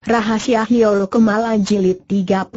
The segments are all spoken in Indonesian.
Rahasia Hiolo Kemala Jilid 35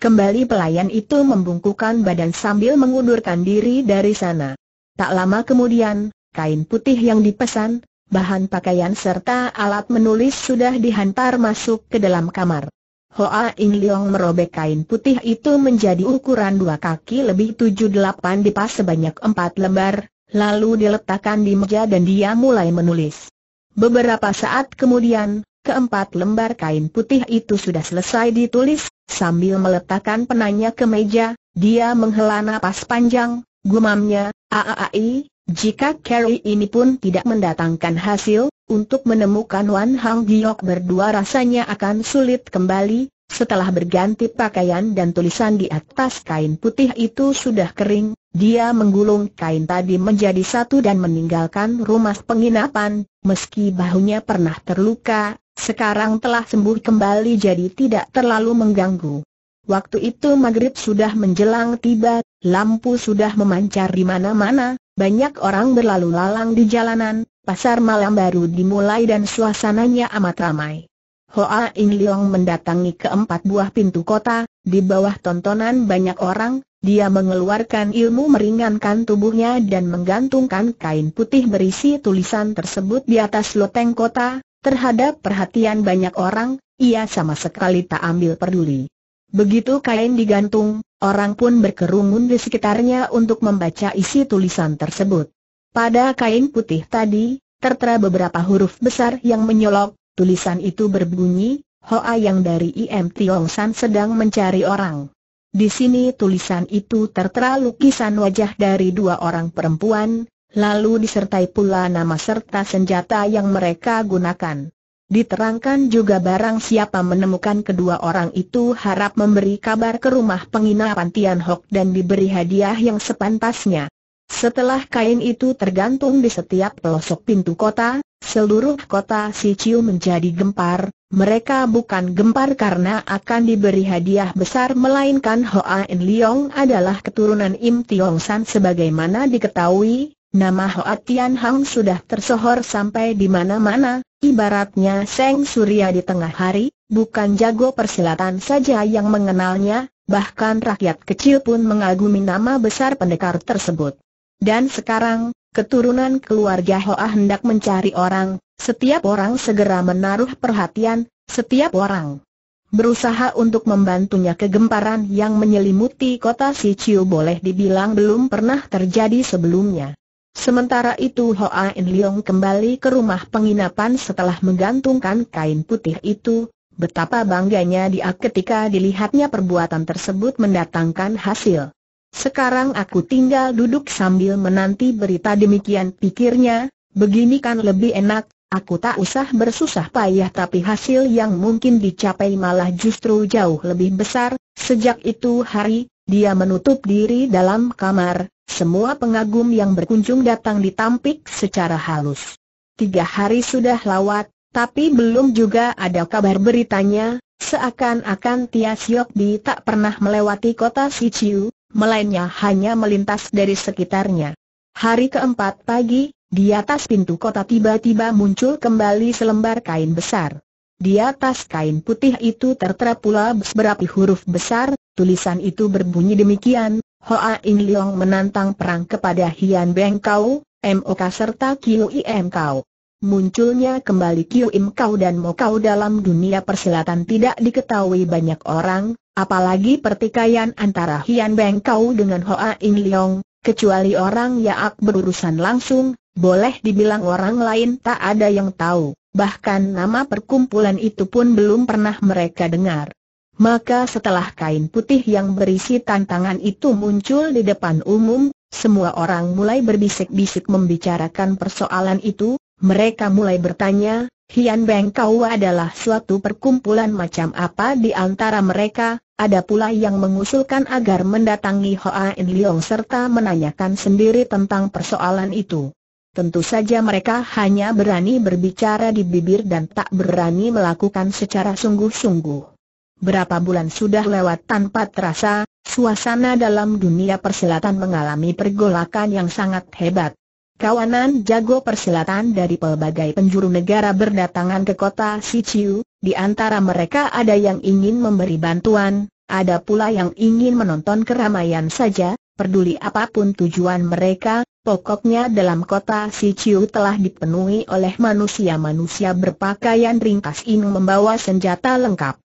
Kembali pelayan itu membungkukan badan sambil mengundurkan diri dari sana. Tak lama kemudian, kain putih yang dipesan, bahan pakaian serta alat menulis sudah dihantar masuk ke dalam kamar. Hoa Ing Leong merobek kain putih itu menjadi ukuran dua kaki lebih tujuh delapan dipas sebanyak empat lembar, lalu diletakkan di meja dan dia mulai menulis. Beberapa saat kemudian, keempat lembar kain putih itu sudah selesai ditulis, sambil meletakkan penanya ke meja, dia menghela napas panjang, gumamnya, aaai, jika Carrie ini pun tidak mendatangkan hasil, untuk menemukan Wan Hang Giok berdua rasanya akan sulit kembali, setelah berganti pakaian dan tulisan di atas kain putih itu sudah kering, dia menggulung kain tadi menjadi satu dan meninggalkan rumah penginapan, meski bahunya pernah terluka, sekarang telah sembuh kembali jadi tidak terlalu mengganggu. Waktu itu maghrib sudah menjelang tiba, lampu sudah memancar di mana-mana, banyak orang berlalu lalang di jalanan, pasar malam baru dimulai dan suasananya amat ramai. Hoa Ing Leong mendatangi keempat buah pintu kota, di bawah tontonan banyak orang, dia mengeluarkan ilmu meringankan tubuhnya dan menggantungkan kain putih berisi tulisan tersebut di atas loteng kota, Terhadap perhatian banyak orang, ia sama sekali tak ambil peduli. Begitu kain digantung, orang pun berkerumun di sekitarnya untuk membaca isi tulisan tersebut. Pada kain putih tadi, tertera beberapa huruf besar yang menyolok, tulisan itu berbunyi, Hoa yang dari IM Tiong San sedang mencari orang. Di sini tulisan itu tertera lukisan wajah dari dua orang perempuan, lalu disertai pula nama serta senjata yang mereka gunakan. Diterangkan juga barang siapa menemukan kedua orang itu harap memberi kabar ke rumah penginapan Tian Hok dan diberi hadiah yang sepantasnya. Setelah kain itu tergantung di setiap pelosok pintu kota, seluruh kota Siciu menjadi gempar, mereka bukan gempar karena akan diberi hadiah besar melainkan Hoa En Liong adalah keturunan Im Tiong San sebagaimana diketahui, Nama Hoa Tian Hang sudah tersohor sampai di mana-mana, ibaratnya Seng Surya di tengah hari, bukan jago persilatan saja yang mengenalnya, bahkan rakyat kecil pun mengagumi nama besar pendekar tersebut. Dan sekarang, keturunan keluarga Hoa hendak mencari orang, setiap orang segera menaruh perhatian, setiap orang berusaha untuk membantunya kegemparan yang menyelimuti kota Siciu boleh dibilang belum pernah terjadi sebelumnya. Sementara itu Hoa In Leong kembali ke rumah penginapan setelah menggantungkan kain putih itu, betapa bangganya dia ketika dilihatnya perbuatan tersebut mendatangkan hasil. Sekarang aku tinggal duduk sambil menanti berita demikian pikirnya, begini kan lebih enak, aku tak usah bersusah payah tapi hasil yang mungkin dicapai malah justru jauh lebih besar, sejak itu hari, dia menutup diri dalam kamar, semua pengagum yang berkunjung datang ditampik secara halus. Tiga hari sudah lewat, tapi belum juga ada kabar beritanya, seakan-akan Tia Siok Bi tak pernah melewati kota Siciu, melainnya hanya melintas dari sekitarnya. Hari keempat pagi, di atas pintu kota tiba-tiba muncul kembali selembar kain besar. Di atas kain putih itu tertera pula beberapa huruf besar, tulisan itu berbunyi demikian, Hoa In Leong menantang perang kepada Hian Beng Kau, MOK serta Im Kau. Munculnya kembali Kiu Im Kau dan Mo Kau dalam dunia persilatan tidak diketahui banyak orang, apalagi pertikaian antara Hian Beng Kau dengan Hoa In Leong, kecuali orang yang berurusan langsung, boleh dibilang orang lain tak ada yang tahu, bahkan nama perkumpulan itu pun belum pernah mereka dengar. Maka setelah kain putih yang berisi tantangan itu muncul di depan umum, semua orang mulai berbisik-bisik membicarakan persoalan itu, mereka mulai bertanya, Hian Beng Kau adalah suatu perkumpulan macam apa di antara mereka, ada pula yang mengusulkan agar mendatangi Hoa In Leong serta menanyakan sendiri tentang persoalan itu. Tentu saja mereka hanya berani berbicara di bibir dan tak berani melakukan secara sungguh-sungguh. Berapa bulan sudah lewat tanpa terasa, suasana dalam dunia persilatan mengalami pergolakan yang sangat hebat. kawanan jago persilatan dari pelbagai penjuru negara berdatangan ke kota Sichiu, di antara mereka ada yang ingin memberi bantuan, ada pula yang ingin menonton keramaian saja, peduli apa pun tujuan mereka, pokoknya dalam kota Sichiu telah dipenuhi oleh manusia-manusia berpakaian ringkas ini membawa senjata lengkap.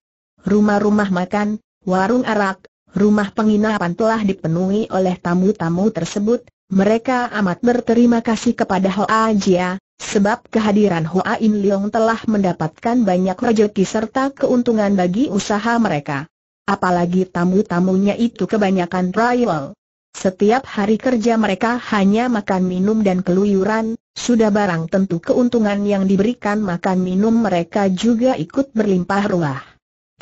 Rumah-rumah makan, warung arak, rumah penginapan telah dipenuhi oleh tamu-tamu tersebut, mereka amat berterima kasih kepada Hoa Jia, sebab kehadiran Hoa In Leong telah mendapatkan banyak rezeki serta keuntungan bagi usaha mereka. Apalagi tamu-tamunya itu kebanyakan rival. Setiap hari kerja mereka hanya makan minum dan keluyuran, sudah barang tentu keuntungan yang diberikan makan minum mereka juga ikut berlimpah ruah.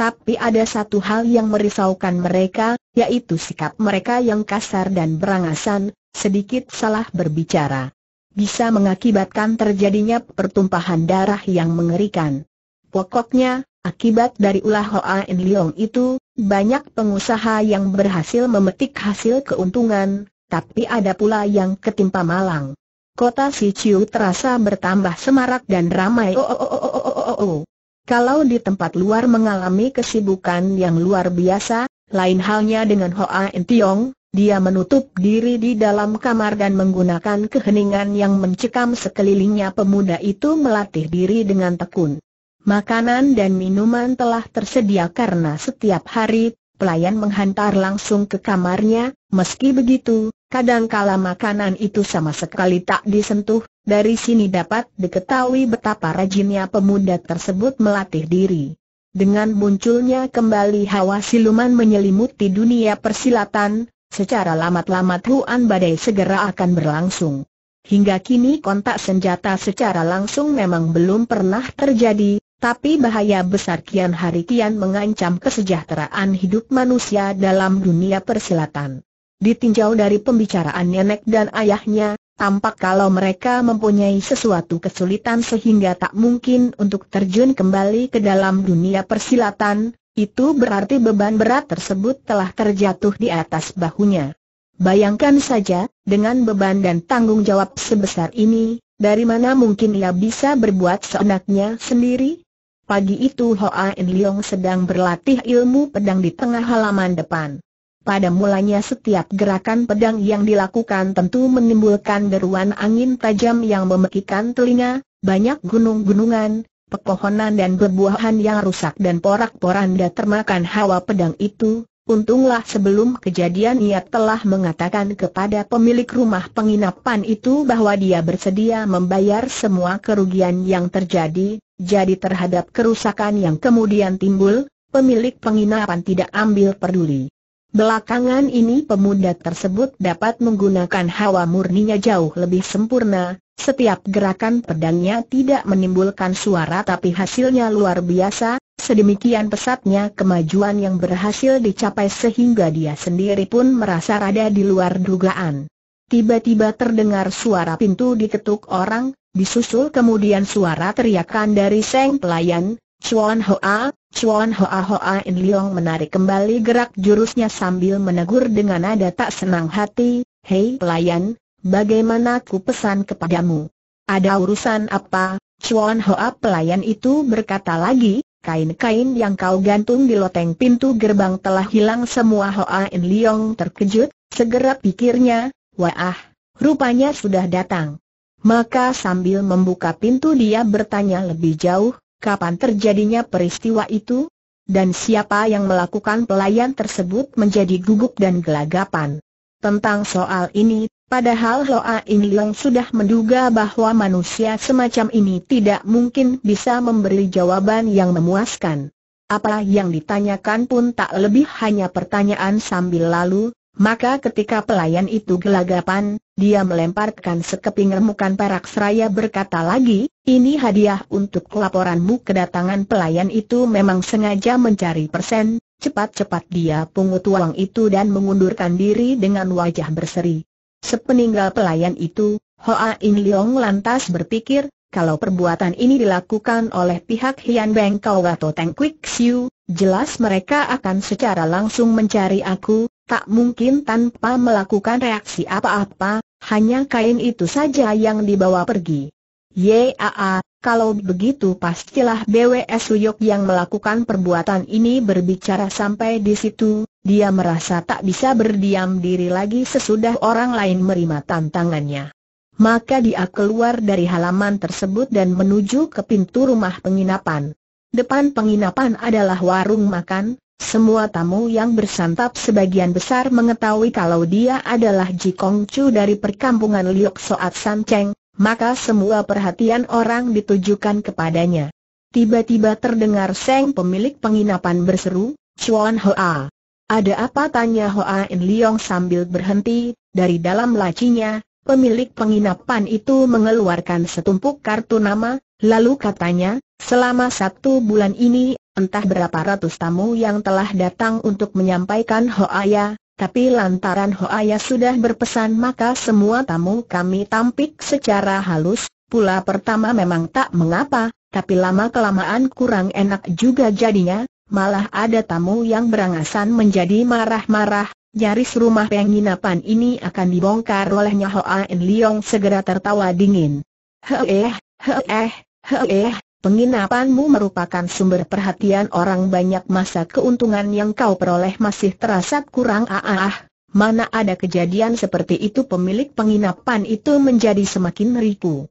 Tapi ada satu hal yang merisaukan mereka, yaitu sikap mereka yang kasar dan berangasan, sedikit salah berbicara. Bisa mengakibatkan terjadinya pertumpahan darah yang mengerikan. Pokoknya, akibat dari ulah Hoa En Leong itu, banyak pengusaha yang berhasil memetik hasil keuntungan, tapi ada pula yang ketimpa malang. Kota Sichiu terasa bertambah semarak dan ramai. Oh, oh, oh, oh, oh, oh, oh. Kalau di tempat luar mengalami kesibukan yang luar biasa, lain halnya dengan Hoa En Tiong, dia menutup diri di dalam kamar dan menggunakan keheningan yang mencekam sekelilingnya. Pemuda itu melatih diri dengan tekun. Makanan dan minuman telah tersedia karena setiap hari, pelayan menghantar langsung ke kamarnya, meski begitu, kadangkala makanan itu sama sekali tak disentuh, dari sini dapat diketahui betapa rajinnya pemuda tersebut melatih diri. Dengan munculnya kembali hawa siluman menyelimuti dunia persilatan, Secara lamat-lamat Huan Badai segera akan berlangsung. Hingga kini kontak senjata secara langsung memang belum pernah terjadi, tapi bahaya besar kian hari kian mengancam kesejahteraan hidup manusia dalam dunia persilatan. Ditinjau dari pembicaraan nenek dan ayahnya, tampak kalau mereka mempunyai sesuatu kesulitan sehingga tak mungkin untuk terjun kembali ke dalam dunia persilatan, itu berarti beban berat tersebut telah terjatuh di atas bahunya. Bayangkan saja, dengan beban dan tanggung jawab sebesar ini, dari mana mungkin ia bisa berbuat seenaknya sendiri? Pagi itu Hoa In Leong sedang berlatih ilmu pedang di tengah halaman depan. Pada mulanya setiap gerakan pedang yang dilakukan tentu menimbulkan deruan angin tajam yang memekikan telinga, banyak gunung-gunungan, pepohonan dan bebuahan yang rusak dan porak-poranda termakan hawa pedang itu, untunglah sebelum kejadian ia telah mengatakan kepada pemilik rumah penginapan itu bahwa dia bersedia membayar semua kerugian yang terjadi, jadi terhadap kerusakan yang kemudian timbul, pemilik penginapan tidak ambil peduli. Belakangan ini pemuda tersebut dapat menggunakan hawa murninya jauh lebih sempurna, setiap gerakan pedangnya tidak menimbulkan suara tapi hasilnya luar biasa, sedemikian pesatnya kemajuan yang berhasil dicapai sehingga dia sendiri pun merasa rada di luar dugaan. Tiba-tiba terdengar suara pintu diketuk orang, disusul kemudian suara teriakan dari Seng pelayan, Chuan Hoa, Chuan Hoa Hoa In Leong menarik kembali gerak jurusnya sambil menegur dengan nada tak senang hati, Hei pelayan, bagaimana ku pesan kepadamu? Ada urusan apa? Chuan Hoa pelayan itu berkata lagi, kain-kain yang kau gantung di loteng pintu gerbang telah hilang semua Hoa In Leong terkejut, segera pikirnya, wah, rupanya sudah datang. Maka sambil membuka pintu dia bertanya lebih jauh, kapan terjadinya peristiwa itu? Dan siapa yang melakukan pelayan tersebut menjadi gugup dan gelagapan. Tentang soal ini, padahal Loa In Leong sudah menduga bahwa manusia semacam ini tidak mungkin bisa memberi jawaban yang memuaskan. Apa yang ditanyakan pun tak lebih hanya pertanyaan sambil lalu, maka ketika pelayan itu gelagapan, dia melemparkan sekeping remukan perak seraya berkata lagi, ini hadiah untuk laporanmu kedatangan pelayan itu memang sengaja mencari persen, cepat-cepat dia pungut uang itu dan mengundurkan diri dengan wajah berseri. Sepeninggal pelayan itu, Hoa In Leong lantas berpikir, kalau perbuatan ini dilakukan oleh pihak Hian Beng Kau atau Teng Kwik Siu, jelas mereka akan secara langsung mencari aku, tak mungkin tanpa melakukan reaksi apa-apa, hanya kain itu saja yang dibawa pergi. Yaa, kalau begitu pastilah BWS Uyuk yang melakukan perbuatan ini berbicara sampai di situ, dia merasa tak bisa berdiam diri lagi sesudah orang lain menerima tantangannya. Maka dia keluar dari halaman tersebut dan menuju ke pintu rumah penginapan. Depan penginapan adalah warung makan, semua tamu yang bersantap sebagian besar mengetahui kalau dia adalah Jikong Chu dari perkampungan Liok Soat San Cheng, maka semua perhatian orang ditujukan kepadanya. Tiba-tiba terdengar Seng pemilik penginapan berseru, Chuan Hoa. Ada apa tanya Hoa In Liong sambil berhenti, dari dalam lacinya, pemilik penginapan itu mengeluarkan setumpuk kartu nama, lalu katanya, selama satu bulan ini entah berapa ratus tamu yang telah datang untuk menyampaikan Hoaya, tapi lantaran Hoaya sudah berpesan maka semua tamu kami tampik secara halus, pula pertama memang tak mengapa, tapi lama-kelamaan kurang enak juga jadinya, malah ada tamu yang berangasan menjadi marah-marah, nyaris rumah penginapan ini akan dibongkar olehnya Hoa En Liong segera tertawa dingin. Hei, hei, hei, Penginapanmu merupakan sumber perhatian orang banyak masa keuntungan yang kau peroleh masih terasa kurang ah, ah, ah. Mana ada kejadian seperti itu pemilik penginapan itu menjadi semakin riku.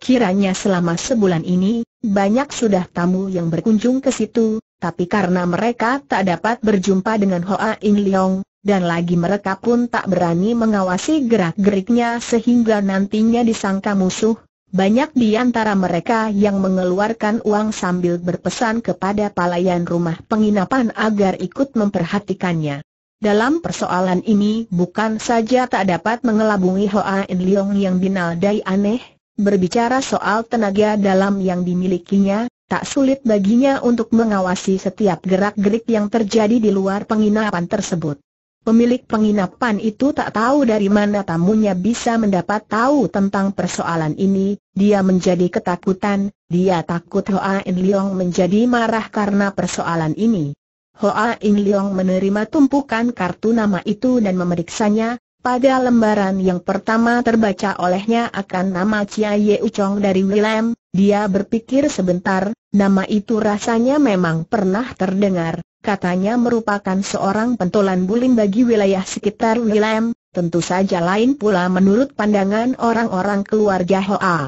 Kiranya selama sebulan ini, banyak sudah tamu yang berkunjung ke situ, tapi karena mereka tak dapat berjumpa dengan Hoa In Leong, dan lagi mereka pun tak berani mengawasi gerak-geriknya sehingga nantinya disangka musuh, banyak di antara mereka yang mengeluarkan uang sambil berpesan kepada pelayan rumah penginapan agar ikut memperhatikannya. Dalam persoalan ini bukan saja tak dapat mengelabungi Hoa In Leong yang binaldai aneh, berbicara soal tenaga dalam yang dimilikinya, tak sulit baginya untuk mengawasi setiap gerak-gerik yang terjadi di luar penginapan tersebut. Pemilik penginapan itu tak tahu dari mana tamunya bisa mendapat tahu tentang persoalan ini, dia menjadi ketakutan, dia takut Hoa In Leong menjadi marah karena persoalan ini. Hoa In Leong menerima tumpukan kartu nama itu dan memeriksanya, pada lembaran yang pertama terbaca olehnya akan nama Chia Ye Uchong dari William, dia berpikir sebentar, nama itu rasanya memang pernah terdengar, katanya merupakan seorang pentolan bulim bagi wilayah sekitar William, tentu saja lain pula menurut pandangan orang-orang keluarga Hoa.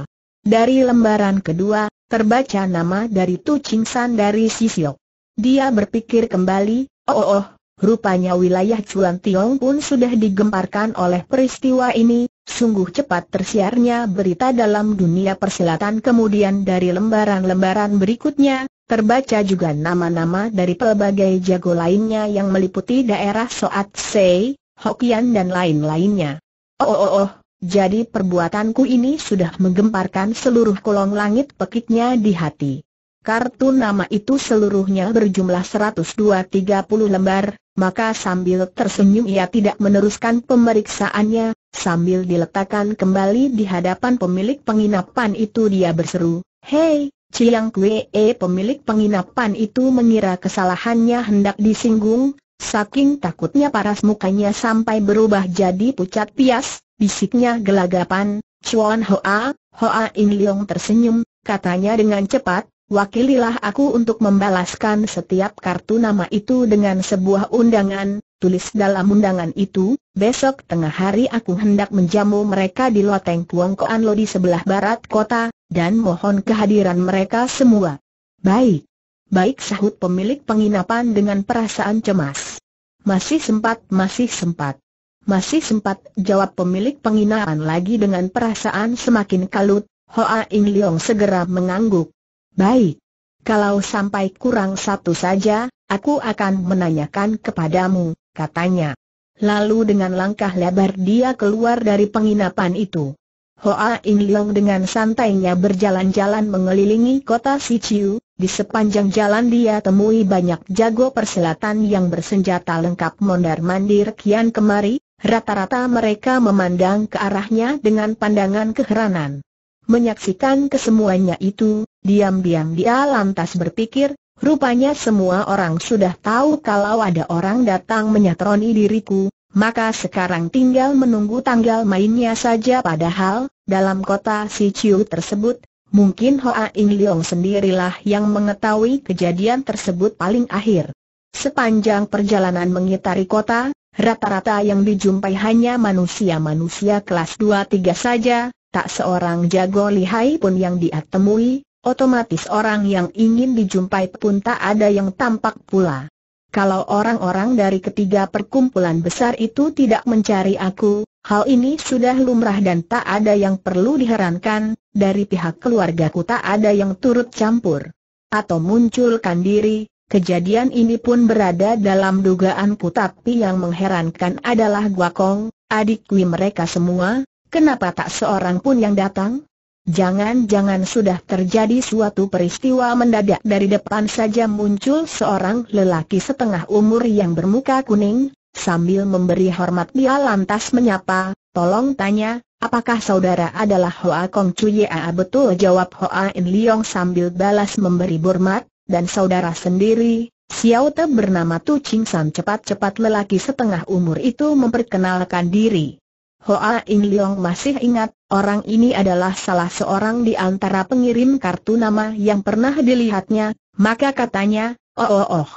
Dari lembaran kedua, terbaca nama dari Tu Ching San dari Sisiok. Dia berpikir kembali, oh, oh, oh rupanya wilayah Chuan Tiong pun sudah digemparkan oleh peristiwa ini, sungguh cepat tersiarnya berita dalam dunia persilatan kemudian dari lembaran-lembaran berikutnya, Terbaca juga nama-nama dari pelbagai jago lainnya yang meliputi daerah Soat Sei, Hokian dan lain-lainnya. Oh, oh oh jadi perbuatanku ini sudah menggemparkan seluruh kolong langit pekiknya di hati. Kartu nama itu seluruhnya berjumlah 102-30 lembar, maka sambil tersenyum ia tidak meneruskan pemeriksaannya, sambil diletakkan kembali di hadapan pemilik penginapan itu dia berseru, Hei, Chiang Kwee pemilik penginapan itu mengira kesalahannya hendak disinggung, saking takutnya paras mukanya sampai berubah jadi pucat pias, bisiknya gelagapan, Chuan Hoa, Hoa In Leong tersenyum, katanya dengan cepat, wakililah aku untuk membalaskan setiap kartu nama itu dengan sebuah undangan, tulis dalam undangan itu, besok tengah hari aku hendak menjamu mereka di loteng Puang Koan Lo di sebelah barat kota, dan mohon kehadiran mereka semua. Baik. Baik sahut pemilik penginapan dengan perasaan cemas. Masih sempat, masih sempat. Masih sempat, jawab pemilik penginapan lagi dengan perasaan semakin kalut, Hoa In Leong segera mengangguk. Baik. Kalau sampai kurang satu saja, aku akan menanyakan kepadamu, katanya. Lalu dengan langkah lebar dia keluar dari penginapan itu. Hoa In Leong dengan santainya berjalan-jalan mengelilingi kota Sichiu, di sepanjang jalan dia temui banyak jago persilatan yang bersenjata lengkap mondar-mandir kian kemari, rata-rata mereka memandang ke arahnya dengan pandangan keheranan. Menyaksikan kesemuanya itu, diam-diam dia lantas berpikir, Rupanya semua orang sudah tahu kalau ada orang datang menyatroni diriku, maka sekarang tinggal menunggu tanggal mainnya saja padahal, dalam kota si Ciu tersebut, mungkin Hoa Ing Leong sendirilah yang mengetahui kejadian tersebut paling akhir. Sepanjang perjalanan mengitari kota, rata-rata yang dijumpai hanya manusia-manusia kelas 2-3 saja, tak seorang jago lihai pun yang dia temui, Otomatis orang yang ingin dijumpai pun tak ada yang tampak pula. Kalau orang-orang dari ketiga perkumpulan besar itu tidak mencari aku, hal ini sudah lumrah dan tak ada yang perlu diherankan, dari pihak keluargaku tak ada yang turut campur. Atau munculkan diri, kejadian ini pun berada dalam dugaanku tapi yang mengherankan adalah Guakong, adik Kui mereka semua, kenapa tak seorang pun yang datang? Jangan-jangan sudah terjadi suatu peristiwa mendadak dari depan saja muncul seorang lelaki setengah umur yang bermuka kuning, sambil memberi hormat dia lantas menyapa, tolong tanya, apakah saudara adalah Hoa Kong Cuye A betul jawab Hoa In Liong sambil balas memberi hormat, dan saudara sendiri, Xiao Te bernama Tu Ching San cepat-cepat lelaki setengah umur itu memperkenalkan diri. Hoa In Leong masih ingat, orang ini adalah salah seorang di antara pengirim kartu nama yang pernah dilihatnya, maka katanya, oh oh oh.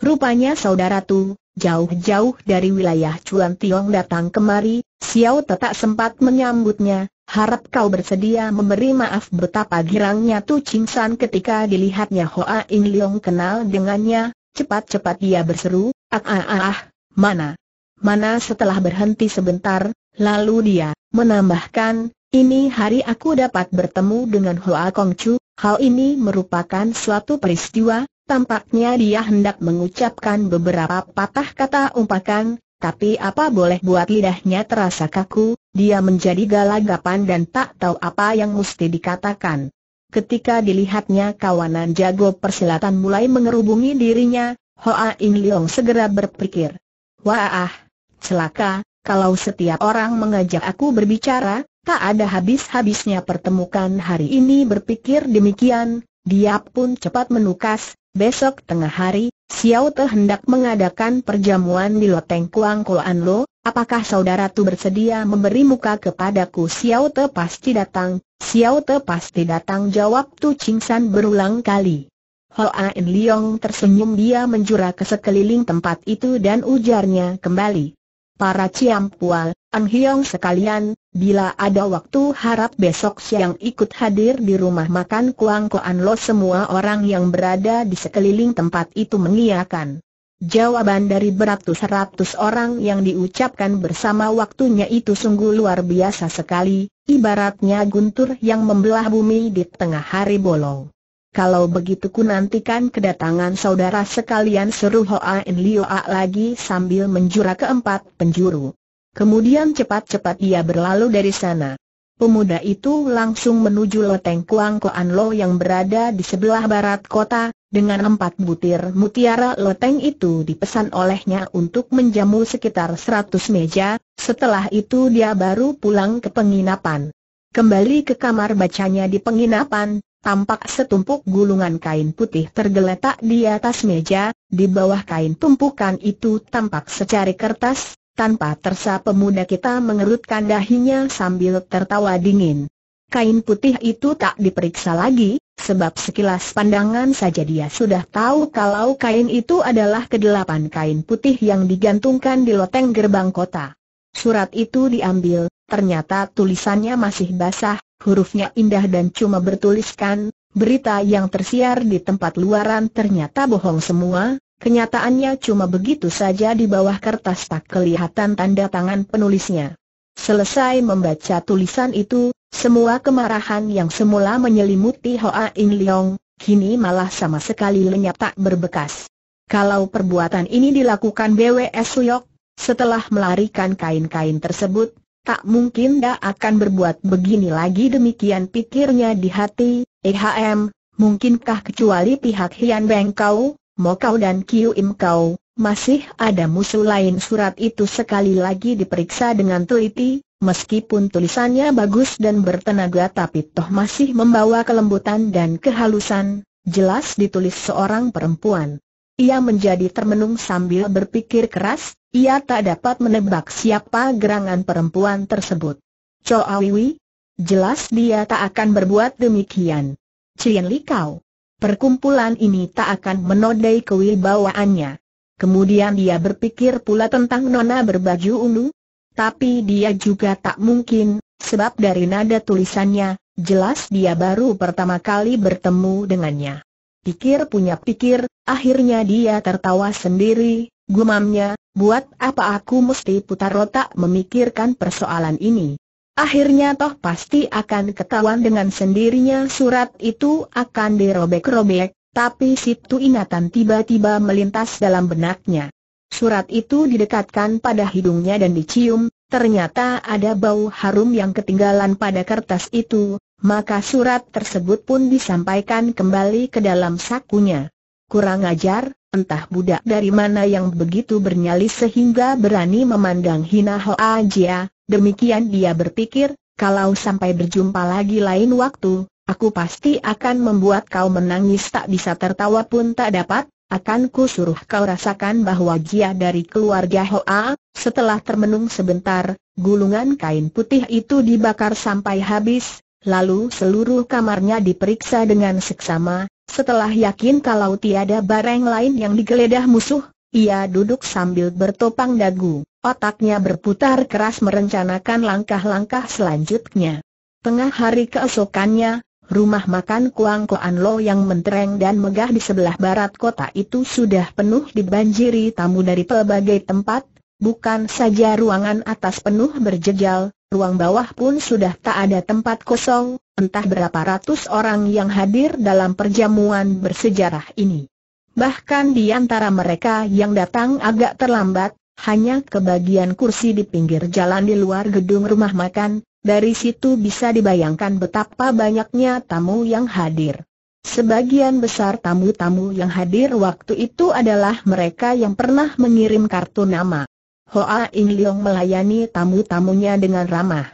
Rupanya saudara tu, jauh-jauh dari wilayah Chuan Tiong datang kemari, Xiao tak sempat menyambutnya, harap kau bersedia memberi maaf betapa girangnya Tu Ching San ketika dilihatnya Hoa In Leong kenal dengannya, cepat-cepat dia berseru, ah ah ah, ah mana? Mana setelah berhenti sebentar, Lalu dia menambahkan, ini hari aku dapat bertemu dengan Hoa Kong Chu, hal ini merupakan suatu peristiwa, tampaknya dia hendak mengucapkan beberapa patah kata umpakan, tapi apa boleh buat lidahnya terasa kaku, dia menjadi galagapan dan tak tahu apa yang mesti dikatakan. Ketika dilihatnya kawanan jago persilatan mulai mengerubungi dirinya, Hoa In Leong segera berpikir. Wah, celaka, kalau setiap orang mengajak aku berbicara, tak ada habis-habisnya pertemukan hari ini berpikir demikian, dia pun cepat menukas, besok tengah hari, Xiao Te hendak mengadakan perjamuan di Loteng Kuang Koan Lo, apakah saudara tu bersedia memberi muka kepadaku Xiao Te pasti datang, Xiao Te pasti datang jawab Tu Ching San berulang kali. Hoa In Liong tersenyum dia menjura ke sekeliling tempat itu dan ujarnya kembali para ciampual, An Hiong sekalian, bila ada waktu harap besok siang ikut hadir di rumah makan Kuang Koan Lo semua orang yang berada di sekeliling tempat itu mengiyakan. Jawaban dari beratus-ratus orang yang diucapkan bersama waktunya itu sungguh luar biasa sekali, ibaratnya guntur yang membelah bumi di tengah hari bolong. Kalau begitu ku nantikan kedatangan saudara sekalian seru Hoa In Lioa lagi sambil menjura keempat penjuru. Kemudian cepat-cepat ia berlalu dari sana. Pemuda itu langsung menuju loteng Kuang Koan Lo yang berada di sebelah barat kota, dengan empat butir mutiara loteng itu dipesan olehnya untuk menjamu sekitar seratus meja, setelah itu dia baru pulang ke penginapan. Kembali ke kamar bacanya di penginapan, Tampak setumpuk gulungan kain putih tergeletak di atas meja, di bawah kain tumpukan itu tampak secari kertas, tanpa tersa pemuda kita mengerutkan dahinya sambil tertawa dingin. Kain putih itu tak diperiksa lagi, sebab sekilas pandangan saja dia sudah tahu kalau kain itu adalah kedelapan kain putih yang digantungkan di loteng gerbang kota. Surat itu diambil, ternyata tulisannya masih basah, hurufnya indah dan cuma bertuliskan, berita yang tersiar di tempat luaran ternyata bohong semua, kenyataannya cuma begitu saja di bawah kertas tak kelihatan tanda tangan penulisnya. Selesai membaca tulisan itu, semua kemarahan yang semula menyelimuti Hoa In Leong, kini malah sama sekali lenyap tak berbekas. Kalau perbuatan ini dilakukan BWS Suyok, setelah melarikan kain-kain tersebut, tak mungkin dah akan berbuat begini lagi demikian pikirnya di hati, EHM, mungkinkah kecuali pihak Hian Beng Kau, Mo Kau dan Kiu Im Kau, masih ada musuh lain? Surat itu sekali lagi diperiksa dengan teliti, meskipun tulisannya bagus dan bertenaga tapi toh masih membawa kelembutan dan kehalusan, jelas ditulis seorang perempuan. Ia menjadi termenung sambil berpikir keras, ia tak dapat menebak siapa gerangan perempuan tersebut. Choawiwi? Jelas dia tak akan berbuat demikian. Cien Likau. Perkumpulan ini tak akan menodai kewibawaannya. Kemudian dia berpikir pula tentang nona berbaju ungu. Tapi dia juga tak mungkin, sebab dari nada tulisannya, jelas dia baru pertama kali bertemu dengannya. Pikir punya pikir, akhirnya dia tertawa sendiri, gumamnya, buat apa aku mesti putar otak memikirkan persoalan ini. Akhirnya toh pasti akan ketahuan dengan sendirinya surat itu akan dirobek-robek, tapi situ ingatan tiba-tiba melintas dalam benaknya. Surat itu didekatkan pada hidungnya dan dicium, ternyata ada bau harum yang ketinggalan pada kertas itu, maka surat tersebut pun disampaikan kembali ke dalam sakunya. Kurang ajar, entah budak dari mana yang begitu bernyali sehingga berani memandang hina Hoa Jia, demikian dia berpikir, kalau sampai berjumpa lagi lain waktu, Aku pasti akan membuat kau menangis. Tak bisa tertawa pun tak dapat, akan ku suruh kau rasakan bahwa dia dari keluarga Hoa, setelah termenung sebentar, gulungan kain putih itu dibakar sampai habis, lalu seluruh kamarnya diperiksa dengan seksama, setelah yakin kalau tiada barang lain yang digeledah musuh, ia duduk sambil bertopang dagu, otaknya berputar keras merencanakan langkah-langkah selanjutnya. Tengah hari keesokannya, rumah makan Kuang Koan Lo yang mentereng dan megah di sebelah barat kota itu sudah penuh dibanjiri tamu dari pelbagai tempat, bukan saja ruangan atas penuh berjejal, ruang bawah pun sudah tak ada tempat kosong, entah berapa ratus orang yang hadir dalam perjamuan bersejarah ini. Bahkan di antara mereka yang datang agak terlambat, hanya kebagian kursi di pinggir jalan di luar gedung rumah makan, dari situ bisa dibayangkan betapa banyaknya tamu yang hadir. Sebagian besar tamu-tamu yang hadir waktu itu adalah mereka yang pernah mengirim kartu nama. Hoa Ing Leong melayani tamu-tamunya dengan ramah.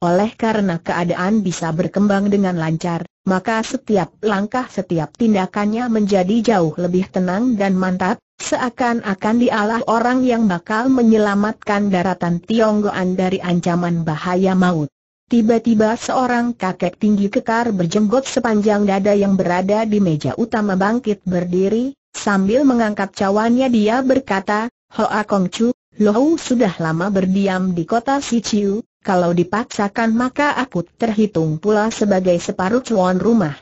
Oleh karena keadaan bisa berkembang dengan lancar, maka setiap langkah setiap tindakannya menjadi jauh lebih tenang dan mantap, Seakan-akan dialah orang yang bakal menyelamatkan daratan Tionggoan dari ancaman bahaya maut. Tiba-tiba seorang kakek tinggi kekar berjenggot sepanjang dada yang berada di meja utama bangkit berdiri, sambil mengangkat cawannya dia berkata, Hoa Kong Lohu sudah lama berdiam di kota Sichiu, kalau dipaksakan maka aku terhitung pula sebagai separuh tuan rumah.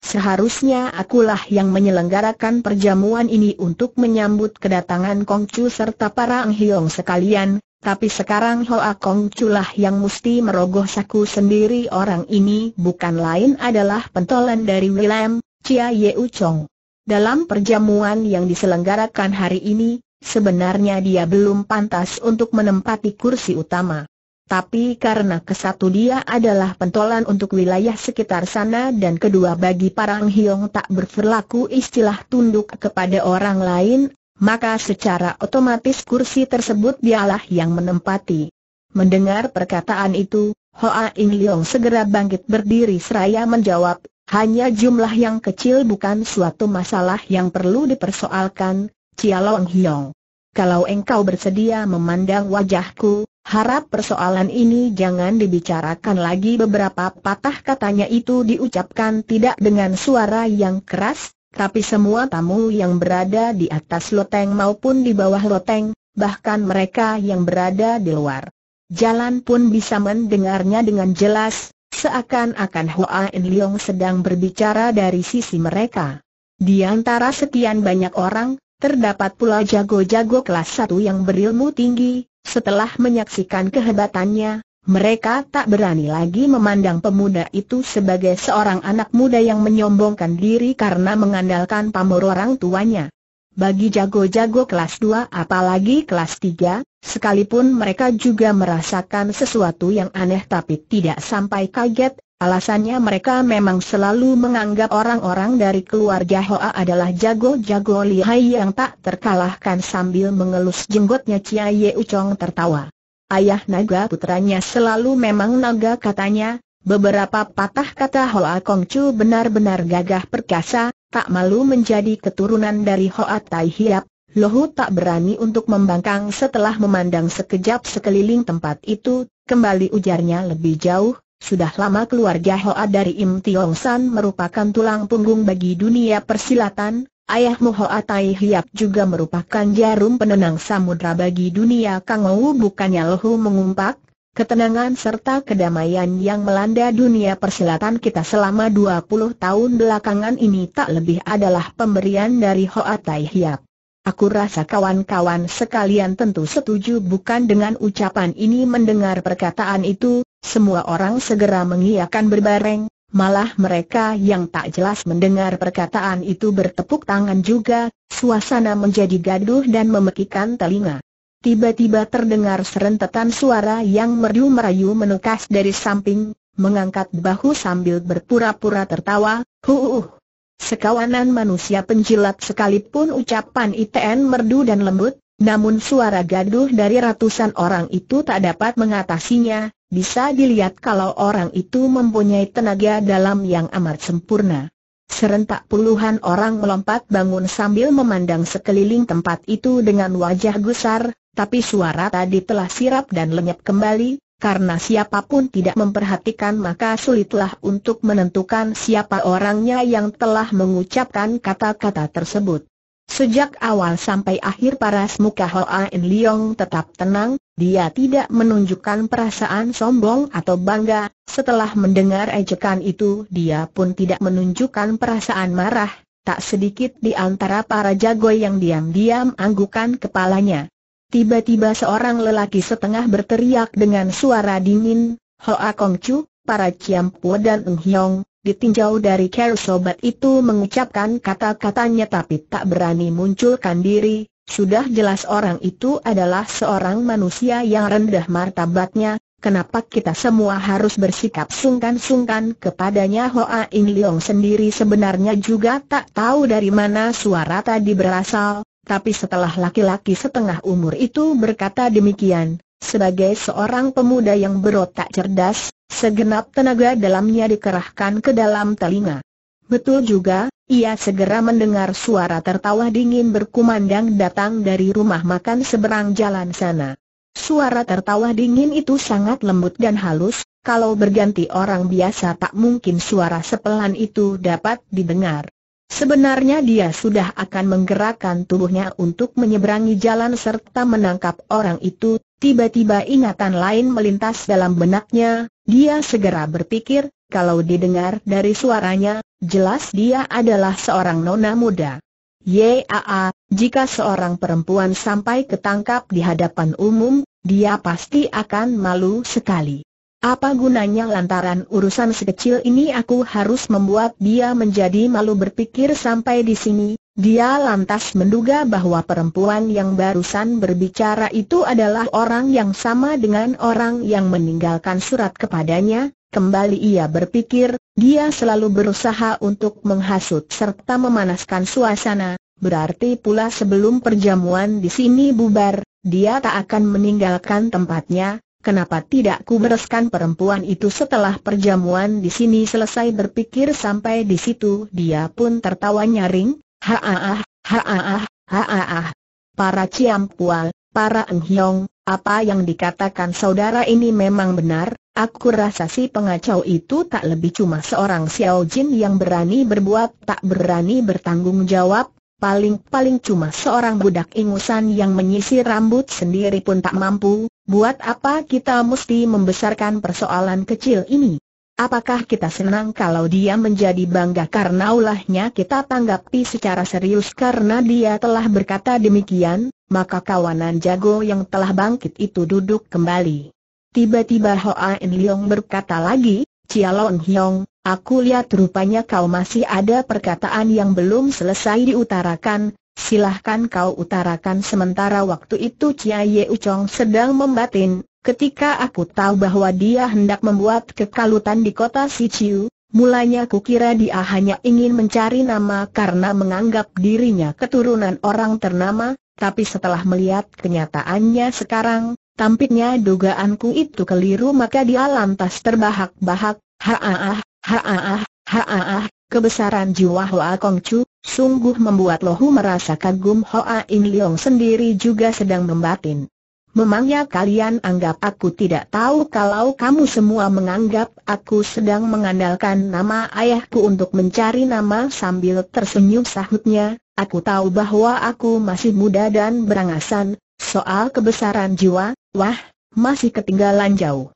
Seharusnya akulah yang menyelenggarakan perjamuan ini untuk menyambut kedatangan Kongcu serta para Hiong sekalian, tapi sekarang Hoa Kongcu lah yang mesti merogoh saku sendiri orang ini bukan lain adalah pentolan dari William, Chia Yeu Chong. Dalam perjamuan yang diselenggarakan hari ini, sebenarnya dia belum pantas untuk menempati kursi utama tapi karena kesatu dia adalah pentolan untuk wilayah sekitar sana dan kedua bagi Parang Hiong tak berperilaku istilah tunduk kepada orang lain, maka secara otomatis kursi tersebut dialah yang menempati. Mendengar perkataan itu, Hoa Ing Leong segera bangkit berdiri seraya menjawab, hanya jumlah yang kecil bukan suatu masalah yang perlu dipersoalkan, Chia Long Hiong. Kalau engkau bersedia memandang wajahku, Harap persoalan ini jangan dibicarakan lagi beberapa patah katanya itu diucapkan tidak dengan suara yang keras, tapi semua tamu yang berada di atas loteng maupun di bawah loteng, bahkan mereka yang berada di luar. Jalan pun bisa mendengarnya dengan jelas, seakan-akan Hoa En Leong sedang berbicara dari sisi mereka. Di antara sekian banyak orang, terdapat pula jago-jago kelas satu yang berilmu tinggi, setelah menyaksikan kehebatannya, mereka tak berani lagi memandang pemuda itu sebagai seorang anak muda yang menyombongkan diri karena mengandalkan pamor orang tuanya. Bagi jago-jago kelas 2 apalagi kelas 3, sekalipun mereka juga merasakan sesuatu yang aneh tapi tidak sampai kaget, Alasannya mereka memang selalu menganggap orang-orang dari keluarga Hoa adalah jago-jago lihai yang tak terkalahkan sambil mengelus jenggotnya Chia Ye Ucong tertawa. Ayah naga putranya selalu memang naga katanya, beberapa patah kata Hoa Kongcu benar-benar gagah perkasa, tak malu menjadi keturunan dari Hoa Tai Hiap, Lohu tak berani untuk membangkang setelah memandang sekejap sekeliling tempat itu, kembali ujarnya lebih jauh, sudah lama keluarga Hoa dari Im Tiong San merupakan tulang punggung bagi dunia persilatan, ayahmu Hoa Tai Hiap juga merupakan jarum penenang samudra bagi dunia Kangou bukannya Lohu mengumpak, ketenangan serta kedamaian yang melanda dunia persilatan kita selama 20 tahun belakangan ini tak lebih adalah pemberian dari Hoa Tai Hiap. Aku rasa kawan-kawan sekalian tentu setuju bukan dengan ucapan ini mendengar perkataan itu, semua orang segera mengiyakan berbareng, malah mereka yang tak jelas mendengar perkataan itu bertepuk tangan juga, suasana menjadi gaduh dan memekikan telinga. Tiba-tiba terdengar serentetan suara yang merdu merayu menukas dari samping, mengangkat bahu sambil berpura-pura tertawa, huh, Sekawanan manusia penjilat sekalipun ucapan ITN merdu dan lembut, namun suara gaduh dari ratusan orang itu tak dapat mengatasinya, bisa dilihat kalau orang itu mempunyai tenaga dalam yang amat sempurna. Serentak puluhan orang melompat bangun sambil memandang sekeliling tempat itu dengan wajah gusar, tapi suara tadi telah sirap dan lenyap kembali, karena siapa pun tidak memperhatikan maka sulitlah untuk menentukan siapa orangnya yang telah mengucapkan kata-kata tersebut. Sejak awal sampai akhir paras muka Hoa In Leong tetap tenang, dia tidak menunjukkan perasaan sombong atau bangga, setelah mendengar ejekan itu dia pun tidak menunjukkan perasaan marah, tak sedikit di antara para jagoy yang diam-diam anggukan kepalanya. Tiba-tiba seorang lelaki setengah berteriak dengan suara dingin, Hoa Kong Chu, para Ciampu dan Eng Hiong, ditinjau dari care sobat itu mengucapkan kata-katanya tapi tak berani munculkan diri, sudah jelas orang itu adalah seorang manusia yang rendah martabatnya, kenapa kita semua harus bersikap sungkan-sungkan kepadanya Hoa In Leong sendiri sebenarnya juga tak tahu dari mana suara tadi berasal, tapi setelah laki-laki setengah umur itu berkata demikian, sebagai seorang pemuda yang berotak cerdas, segenap tenaga dalamnya dikerahkan ke dalam telinga. Betul juga, ia segera mendengar suara tertawa dingin berkumandang datang dari rumah makan seberang jalan sana. Suara tertawa dingin itu sangat lembut dan halus, kalau berganti orang biasa tak mungkin suara sepelan itu dapat didengar. Sebenarnya dia sudah akan menggerakkan tubuhnya untuk menyeberangi jalan serta menangkap orang itu, tiba-tiba ingatan lain melintas dalam benaknya, dia segera berpikir, kalau didengar dari suaranya, jelas dia adalah seorang nona muda. Yaa, jika seorang perempuan sampai ketangkap di hadapan umum, dia pasti akan malu sekali. Apa gunanya lantaran urusan sekecil ini aku harus membuat dia menjadi malu berpikir sampai di sini, dia lantas menduga bahwa perempuan yang barusan berbicara itu adalah orang yang sama dengan orang yang meninggalkan surat kepadanya, kembali ia berpikir, dia selalu berusaha untuk menghasut serta memanaskan suasana, berarti pula sebelum perjamuan di sini bubar, dia tak akan meninggalkan tempatnya, Kenapa tidak ku bereskan perempuan itu setelah perjamuan di sini selesai berpikir sampai di situ dia pun tertawa nyaring, ha-ah, ha-ah, ha-ah. Para ciampual, para enghyong, apa yang dikatakan saudara ini memang benar, aku rasa si pengacau itu tak lebih cuma seorang Xiao Jin yang berani berbuat tak berani bertanggung jawab, paling-paling cuma seorang budak ingusan yang menyisir rambut sendiri pun tak mampu, buat apa kita mesti membesarkan persoalan kecil ini? Apakah kita senang kalau dia menjadi bangga karena ulahnya kita tanggapi secara serius karena dia telah berkata demikian, maka kawanan jago yang telah bangkit itu duduk kembali. Tiba-tiba Hoa En Leong berkata lagi, Chia Long Hyong, Aku lihat rupanya kau masih ada perkataan yang belum selesai diutarakan, silahkan kau utarakan sementara waktu itu Chia Ye Uchong sedang membatin, ketika aku tahu bahwa dia hendak membuat kekalutan di kota Sichiu, mulanya kukira dia hanya ingin mencari nama karena menganggap dirinya keturunan orang ternama, tapi setelah melihat kenyataannya sekarang, tampaknya dugaanku itu keliru maka dia lantas terbahak-bahak, ha ha ha ha Kebesaran jiwa Hoa Kong Chu, sungguh membuat Lohu merasa kagum Hoa In Leong sendiri juga sedang membatin. Memangnya kalian anggap aku tidak tahu kalau kamu semua menganggap aku sedang mengandalkan nama ayahku untuk mencari nama sambil tersenyum sahutnya, aku tahu bahwa aku masih muda dan berangasan, soal kebesaran jiwa, wah, masih ketinggalan jauh.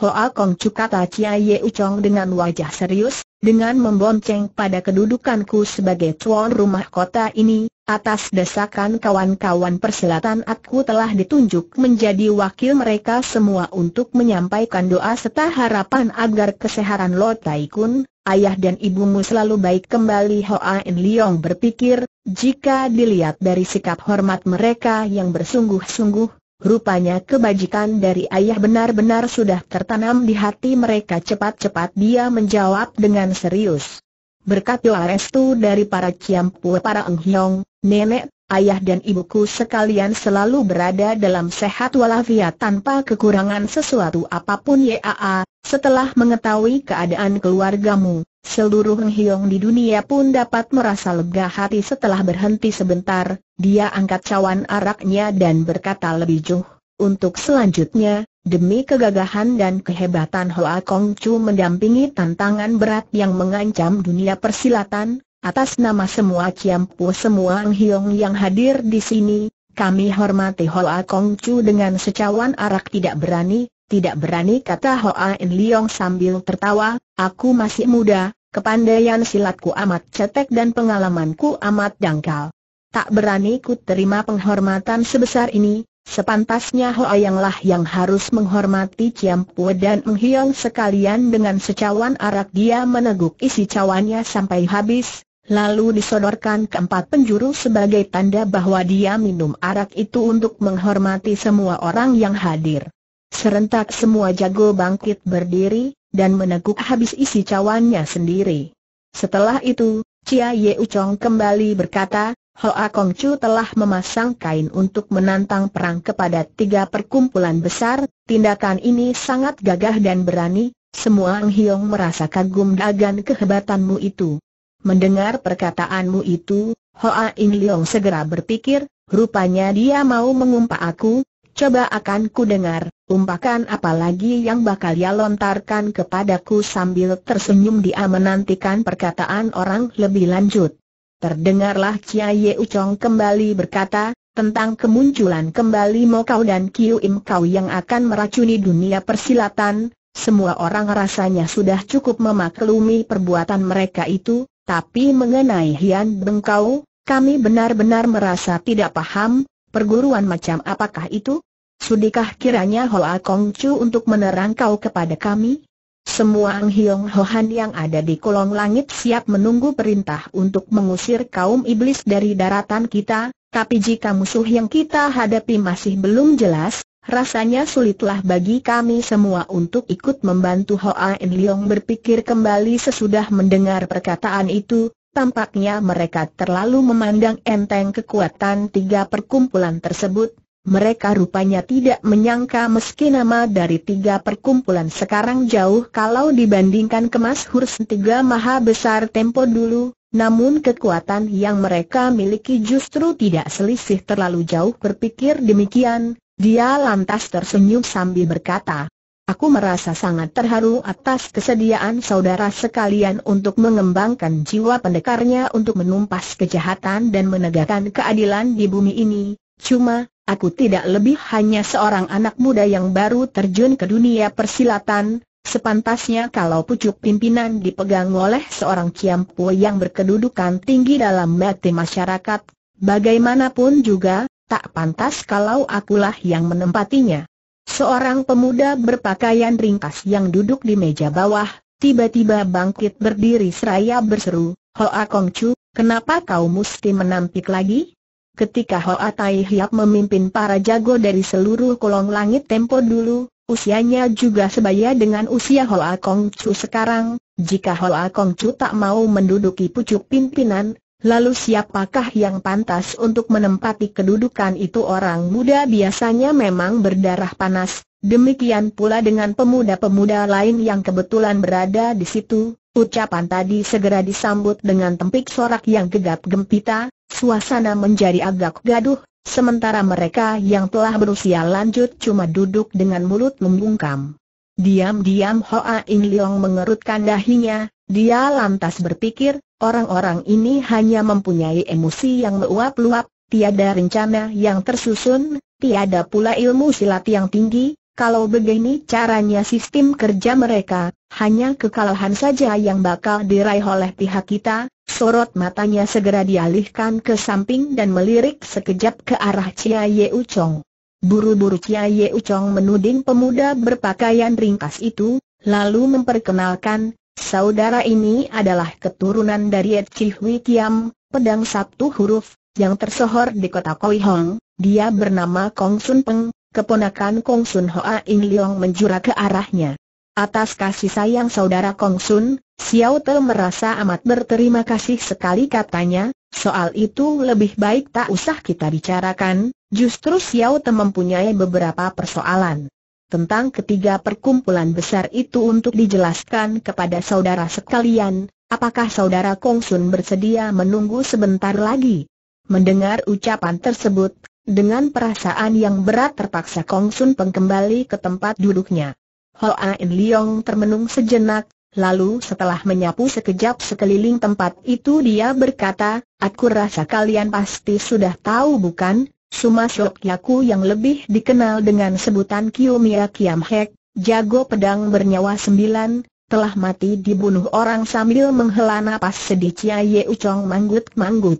Hoa Kong Chu kata Chia Ye Uchong dengan wajah serius, dengan membonceng pada kedudukanku sebagai tuan rumah kota ini, atas desakan kawan-kawan persilatan aku telah ditunjuk menjadi wakil mereka semua untuk menyampaikan doa serta harapan agar kesehatan Lo Tai Kun, ayah dan ibumu selalu baik kembali Hoa In Leong berpikir, jika dilihat dari sikap hormat mereka yang bersungguh-sungguh, Rupanya kebajikan dari ayah benar-benar sudah tertanam di hati mereka cepat-cepat dia menjawab dengan serius. Berkat doa restu dari para ciampu para enghyong, nenek, ayah dan ibuku sekalian selalu berada dalam sehat walafiat tanpa kekurangan sesuatu apa pun Yaa, setelah mengetahui keadaan keluargamu, Seluruh Hiong di dunia pun dapat merasa lega hati setelah berhenti sebentar, dia angkat cawan araknya dan berkata lebih jauh, untuk selanjutnya, demi kegagahan dan kehebatan Hoa Kong Chu mendampingi tantangan berat yang mengancam dunia persilatan, atas nama semua ciampu semua Hiong yang hadir di sini, kami hormati Hoa Kong Chu dengan secawan arak tidak berani, tidak berani kata Hoa In Leong sambil tertawa, aku masih muda, kepandaian silatku amat cetek dan pengalamanku amat dangkal. Tak berani ku terima penghormatan sebesar ini, sepantasnya Hoa Yang lah yang harus menghormati Ciampu dan Menghiong sekalian dengan secawan arak dia meneguk isi cawannya sampai habis, lalu disodorkan keempat penjuru sebagai tanda bahwa dia minum arak itu untuk menghormati semua orang yang hadir. Serentak semua jago bangkit berdiri, dan meneguk habis isi cawannya sendiri. Setelah itu, Chia Ye Uchong kembali berkata, Hoa Kong Chu telah memasang kain untuk menantang perang kepada tiga perkumpulan besar, tindakan ini sangat gagah dan berani, semua Ang Hiong merasa kagum dagan kehebatanmu itu. Mendengar perkataanmu itu, Hoa In Leong segera berpikir, rupanya dia mau mengumpat aku, coba akan ku dengar, Umpakan apalagi yang bakal ia lontarkan kepadaku sambil tersenyum dia menantikan perkataan orang lebih lanjut. Terdengarlah Chia Ye Uchong kembali berkata, tentang kemunculan kembali Mokau dan Kiu Im Kau yang akan meracuni dunia persilatan, semua orang rasanya sudah cukup memaklumi perbuatan mereka itu, tapi mengenai Hian Bengkau, kami benar-benar merasa tidak paham, perguruan macam apakah itu? Sudikah kiranya Hoa Kong Chu untuk menerang kau kepada kami? Semua Ang Hiong Hohan yang ada di kolong langit siap menunggu perintah untuk mengusir kaum iblis dari daratan kita, tapi jika musuh yang kita hadapi masih belum jelas, rasanya sulitlah bagi kami semua untuk ikut membantu Hoa En Leong berpikir kembali sesudah mendengar perkataan itu, tampaknya mereka terlalu memandang enteng kekuatan tiga perkumpulan tersebut, mereka rupanya tidak menyangka meski nama dari tiga perkumpulan sekarang jauh kalau dibandingkan kemas hurs tiga maha besar tempo dulu, namun kekuatan yang mereka miliki justru tidak selisih terlalu jauh berpikir demikian, dia lantas tersenyum sambil berkata, Aku merasa sangat terharu atas kesediaan saudara sekalian untuk mengembangkan jiwa pendekarnya untuk menumpas kejahatan dan menegakkan keadilan di bumi ini. Cuma, Aku tidak lebih hanya seorang anak muda yang baru terjun ke dunia persilatan, sepantasnya kalau pucuk pimpinan dipegang oleh seorang ciampu yang berkedudukan tinggi dalam mati masyarakat, bagaimanapun juga, tak pantas kalau akulah yang menempatinya. Seorang pemuda berpakaian ringkas yang duduk di meja bawah, tiba-tiba bangkit berdiri seraya berseru, Hoa Kongcu, kenapa kau mesti menampik lagi? Ketika Hoa Tai Hiap memimpin para jago dari seluruh kolong langit tempo dulu, usianya juga sebaya dengan usia Hoa Kong Chu sekarang, jika Hoa Kong Chu tak mau menduduki pucuk pimpinan, lalu siapakah yang pantas untuk menempati kedudukan itu? Orang muda biasanya memang berdarah panas, demikian pula dengan pemuda-pemuda lain yang kebetulan berada di situ, Ucapan tadi segera disambut dengan tempik sorak yang gegap gempita, suasana menjadi agak gaduh, sementara mereka yang telah berusia lanjut cuma duduk dengan mulut membungkam. Diam-diam Hoa In Leong mengerutkan dahinya, dia lantas berpikir, orang-orang ini hanya mempunyai emosi yang meluap-luap, tiada rencana yang tersusun, tiada pula ilmu silat yang tinggi, kalau begini caranya sistem kerja mereka, hanya kekalahan saja yang bakal diraih oleh pihak kita, sorot matanya segera dialihkan ke samping dan melirik sekejap ke arah Chia Ye Chong. Buru-buru Chia Ye Chong menuding pemuda berpakaian ringkas itu, lalu memperkenalkan, saudara ini adalah keturunan dari Chi Hui Kiam, pedang satu huruf, yang tersohor di kota Koi Hong, dia bernama Kong Sun Peng, keponakan Kong Sun Hoa In Leong menjura ke arahnya. Atas kasih sayang saudara Kong Sun, Xiao Te merasa amat berterima kasih sekali katanya, soal itu lebih baik tak usah kita bicarakan, justru Xiao Te mempunyai beberapa persoalan. Tentang ketiga perkumpulan besar itu untuk dijelaskan kepada saudara sekalian, apakah saudara Kong Sun bersedia menunggu sebentar lagi? Mendengar ucapan tersebut, dengan perasaan yang berat terpaksa Kong Sun Peng kembali ke tempat duduknya. Hoa In Leong termenung sejenak, lalu setelah menyapu sekejap sekeliling tempat itu dia berkata, Aku rasa kalian pasti sudah tahu bukan, Suma Shok Yaku yang lebih dikenal dengan sebutan Kiumia Kiam Hek, jago pedang bernyawa sembilan, telah mati dibunuh orang sambil menghela napas sedih Cia Ye Ucong manggut-manggut.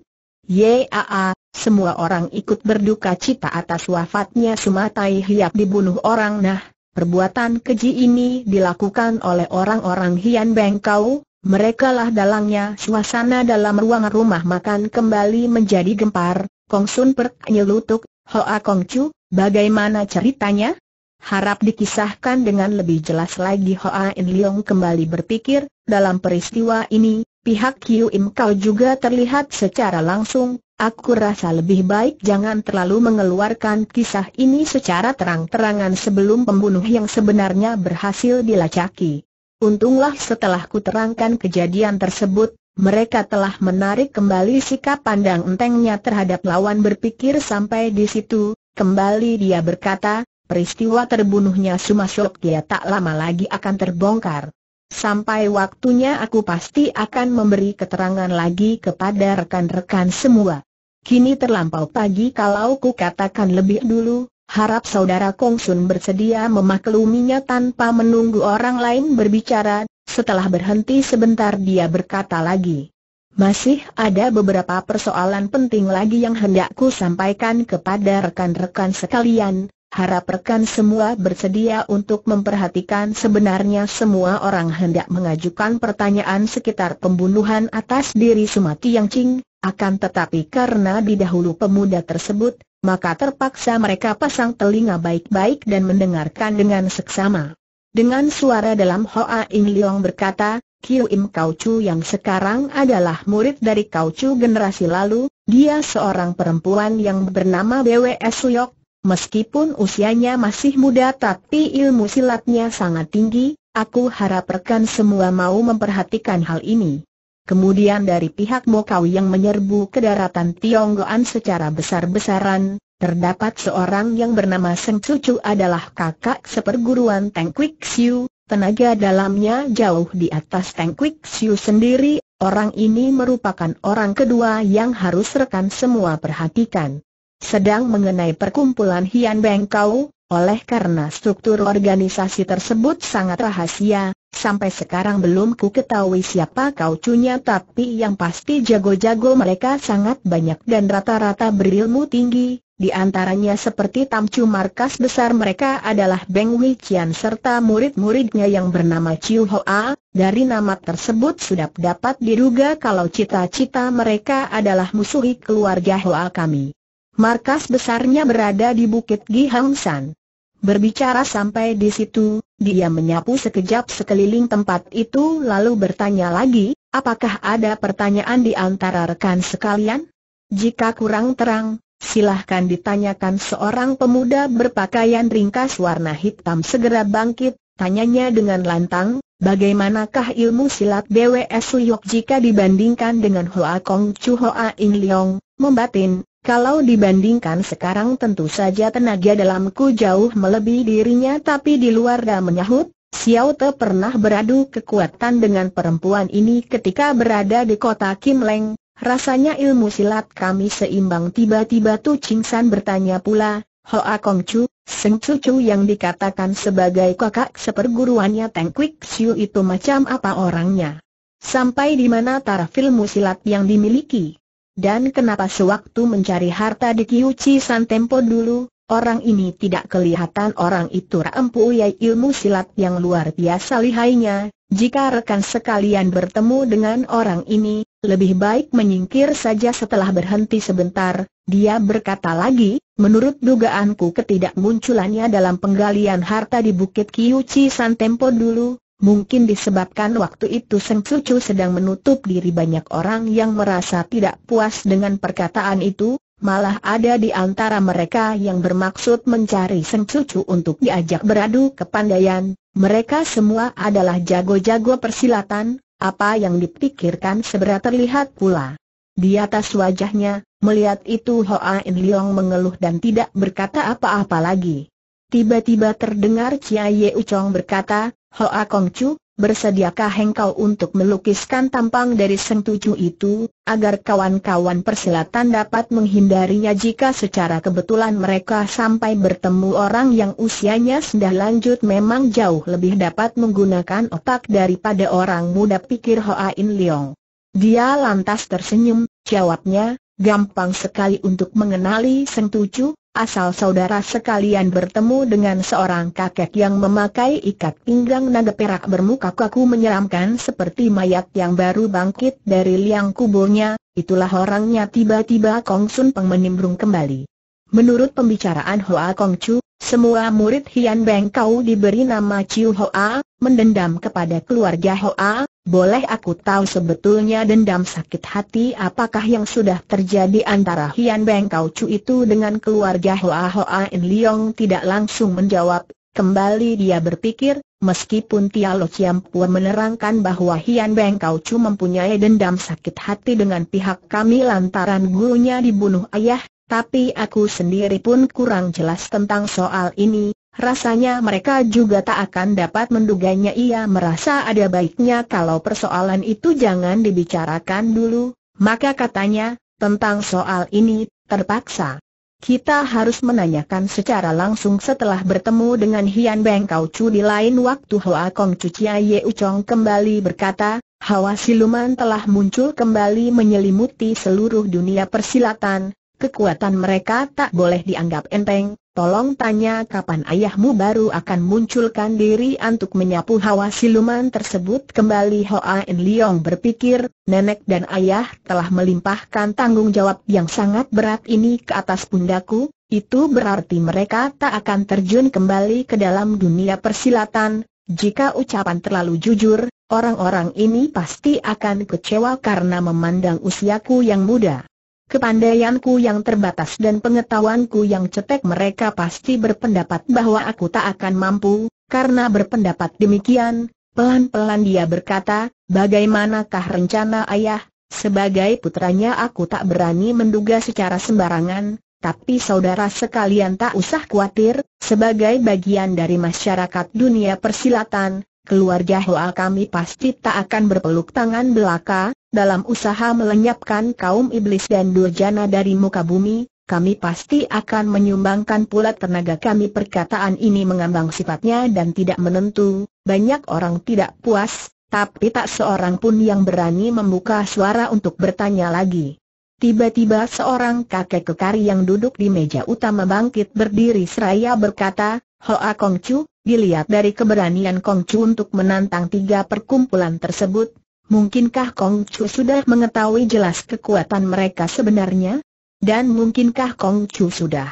Yaa, semua orang ikut berduka cita atas wafatnya Sumatai Hiap dibunuh orang. Nah, Perbuatan keji ini dilakukan oleh orang-orang Hian Bengkau, mereka lah dalangnya suasana dalam ruang rumah makan kembali menjadi gempar, Kong Sun Per nyelutuk, Hoa Kong Chu, bagaimana ceritanya? Harap dikisahkan dengan lebih jelas lagi Hoa In Leong kembali berpikir, dalam peristiwa ini, pihak Kiu Im Kau juga terlihat secara langsung, Aku rasa lebih baik jangan terlalu mengeluarkan kisah ini secara terang-terangan sebelum pembunuh yang sebenarnya berhasil dilacaki. Untunglah setelah kuterangkan kejadian tersebut, mereka telah menarik kembali sikap pandang entengnya terhadap lawan berpikir sampai di situ, kembali dia berkata, peristiwa terbunuhnya Sumasok dia tak lama lagi akan terbongkar. Sampai waktunya aku pasti akan memberi keterangan lagi kepada rekan-rekan semua. Kini terlampau pagi kalau ku katakan lebih dulu, harap saudara Kong Sun bersedia memakluminya tanpa menunggu orang lain berbicara, setelah berhenti sebentar dia berkata lagi. Masih ada beberapa persoalan penting lagi yang hendak ku sampaikan kepada rekan-rekan sekalian, harap rekan semua bersedia untuk memperhatikan sebenarnya semua orang hendak mengajukan pertanyaan sekitar pembunuhan atas diri Sumati Yang Ching, akan tetapi karena didahulu pemuda tersebut, maka terpaksa mereka pasang telinga baik-baik dan mendengarkan dengan seksama. Dengan suara dalam Hoa In Leong berkata, Kiu Im Kau Chu yang sekarang adalah murid dari Kau Chu generasi lalu, dia seorang perempuan yang bernama BWS Suyok, meskipun usianya masih muda tapi ilmu silatnya sangat tinggi, aku harap rekan semua mau memperhatikan hal ini. Kemudian dari pihak Mokau yang menyerbu ke daratan Tionggoan secara besar-besaran, terdapat seorang yang bernama Seng Cucu adalah kakak seperguruan Teng Kwik Siu, tenaga dalamnya jauh di atas Teng Kwik Siu sendiri, orang ini merupakan orang kedua yang harus rekan semua perhatikan. Sedang mengenai perkumpulan Hian Bengkau, oleh karena struktur organisasi tersebut sangat rahasia, sampai sekarang belum ku ketahui siapa kaucunya tapi yang pasti jago-jago mereka sangat banyak dan rata-rata berilmu tinggi, di antaranya seperti Tamcu markas besar mereka adalah Beng Wei Chian serta murid-muridnya yang bernama Chiu Hoa, dari nama tersebut sudah dapat diduga kalau cita-cita mereka adalah musuhi keluarga Hoa kami. Markas besarnya berada di Bukit Gihang San. Berbicara sampai di situ, dia menyapu sekejap sekeliling tempat itu lalu bertanya lagi, apakah ada pertanyaan di antara rekan sekalian? Jika kurang terang, silahkan ditanyakan seorang pemuda berpakaian ringkas warna hitam segera bangkit, tanyanya dengan lantang, bagaimanakah ilmu silat BWS Suyok jika dibandingkan dengan Hoa Kong Chu Hoa In Leong, membatin, kalau dibandingkan sekarang tentu saja tenaga dalamku jauh melebihi dirinya tapi di luar dia menyahut, Xiao Te pernah beradu kekuatan dengan perempuan ini ketika berada di kota Kim Leng, rasanya ilmu silat kami seimbang tiba-tiba Tu Ching San bertanya pula, Hoa Kong Chu, Seng Cucu yang dikatakan sebagai kakak seperguruannya Teng Kwik Siu itu macam apa orangnya? Sampai di mana taraf ilmu silat yang dimiliki? Dan kenapa sewaktu mencari harta di Kiuchi San Tempo dulu, orang ini tidak kelihatan orang itu empunyai ilmu silat yang luar biasa lihainya, jika rekan sekalian bertemu dengan orang ini, lebih baik menyingkir saja setelah berhenti sebentar, dia berkata lagi, Menurut dugaanku ketidakmunculannya dalam penggalian harta di Bukit Kiuchi San Tempo dulu, mungkin disebabkan waktu itu Seng Cucu sedang menutup diri banyak orang yang merasa tidak puas dengan perkataan itu, malah ada di antara mereka yang bermaksud mencari Seng Cucu untuk diajak beradu kepandaian, mereka semua adalah jago-jago persilatan, apa yang dipikirkan segera terlihat pula. Di atas wajahnya, Melihat itu Hoa In Leong mengeluh dan tidak berkata apa-apa lagi. Tiba-tiba terdengar Chia Ye Uchong berkata, Hoa Kong Chu, bersediakah engkau untuk melukiskan tampang dari Seng Tuju itu, agar kawan-kawan persilatan dapat menghindarinya jika secara kebetulan mereka sampai bertemu orang yang usianya sudah lanjut memang jauh lebih dapat menggunakan otak daripada orang muda pikir Hoa In Leong. Dia lantas tersenyum, jawabnya, gampang sekali untuk mengenali Seng Tuju, asal saudara sekalian bertemu dengan seorang kakek yang memakai ikat pinggang naga perak bermuka kaku menyeramkan seperti mayat yang baru bangkit dari liang kuburnya, itulah orangnya tiba-tiba Kong Sun Peng menimbrung kembali. Menurut pembicaraan Hoa Kong Chu, semua murid Hian Beng Kau diberi nama Chiu Hoa, mendendam kepada keluarga Hoa, boleh aku tahu sebetulnya dendam sakit hati apakah yang sudah terjadi antara Hian Beng Kau Chu itu dengan keluarga Hoa Hoa? In Leong tidak langsung menjawab, kembali dia berpikir, meskipun Tia Lo Chiam Pua menerangkan bahwa Hian Beng Kau Chu mempunyai dendam sakit hati dengan pihak kami lantaran gurunya dibunuh ayah, tapi aku sendiri pun kurang jelas tentang soal ini, Rasanya mereka juga tak akan dapat menduganya. Ia merasa ada baiknya kalau persoalan itu jangan dibicarakan dulu, maka katanya, tentang soal ini, terpaksa. Kita harus menanyakan secara langsung setelah bertemu dengan Hian Beng Kau Chu di lain waktu. Hoa Kong Chu Chia Ye Uchong kembali berkata, Hawa siluman telah muncul kembali menyelimuti seluruh dunia persilatan, kekuatan mereka tak boleh dianggap enteng, Tolong tanya kapan ayahmu baru akan munculkan diri untuk menyapu hawa siluman tersebut. Kembali Hoa In Leong berpikir, nenek dan ayah telah melimpahkan tanggung jawab yang sangat berat ini ke atas pundaku, itu berarti mereka tak akan terjun kembali ke dalam dunia persilatan, jika ucapan terlalu jujur, orang-orang ini pasti akan kecewa karena memandang usiaku yang muda. Kepandaianku yang terbatas dan pengetahuanku yang cetek mereka pasti berpendapat bahwa aku tak akan mampu, karena berpendapat demikian, pelan-pelan dia berkata, bagaimanakah rencana ayah, sebagai putranya aku tak berani menduga secara sembarangan, tapi saudara sekalian tak usah khawatir, sebagai bagian dari masyarakat dunia persilatan, keluarga Hoa kami pasti tak akan berpeluk tangan belaka, dalam usaha melenyapkan kaum iblis dan durjana dari muka bumi, kami pasti akan menyumbangkan pula tenaga kami. Perkataan ini mengambang sifatnya dan tidak menentu, banyak orang tidak puas, tapi tak seorang pun yang berani membuka suara untuk bertanya lagi. Tiba-tiba seorang kakek kekari yang duduk di meja utama bangkit berdiri seraya berkata, Hoa Kongcu, dilihat dari keberanian Kongcu untuk menantang tiga perkumpulan tersebut, Mungkinkah Kong Chu sudah mengetahui jelas kekuatan mereka sebenarnya? Dan mungkinkah Kong Chu sudah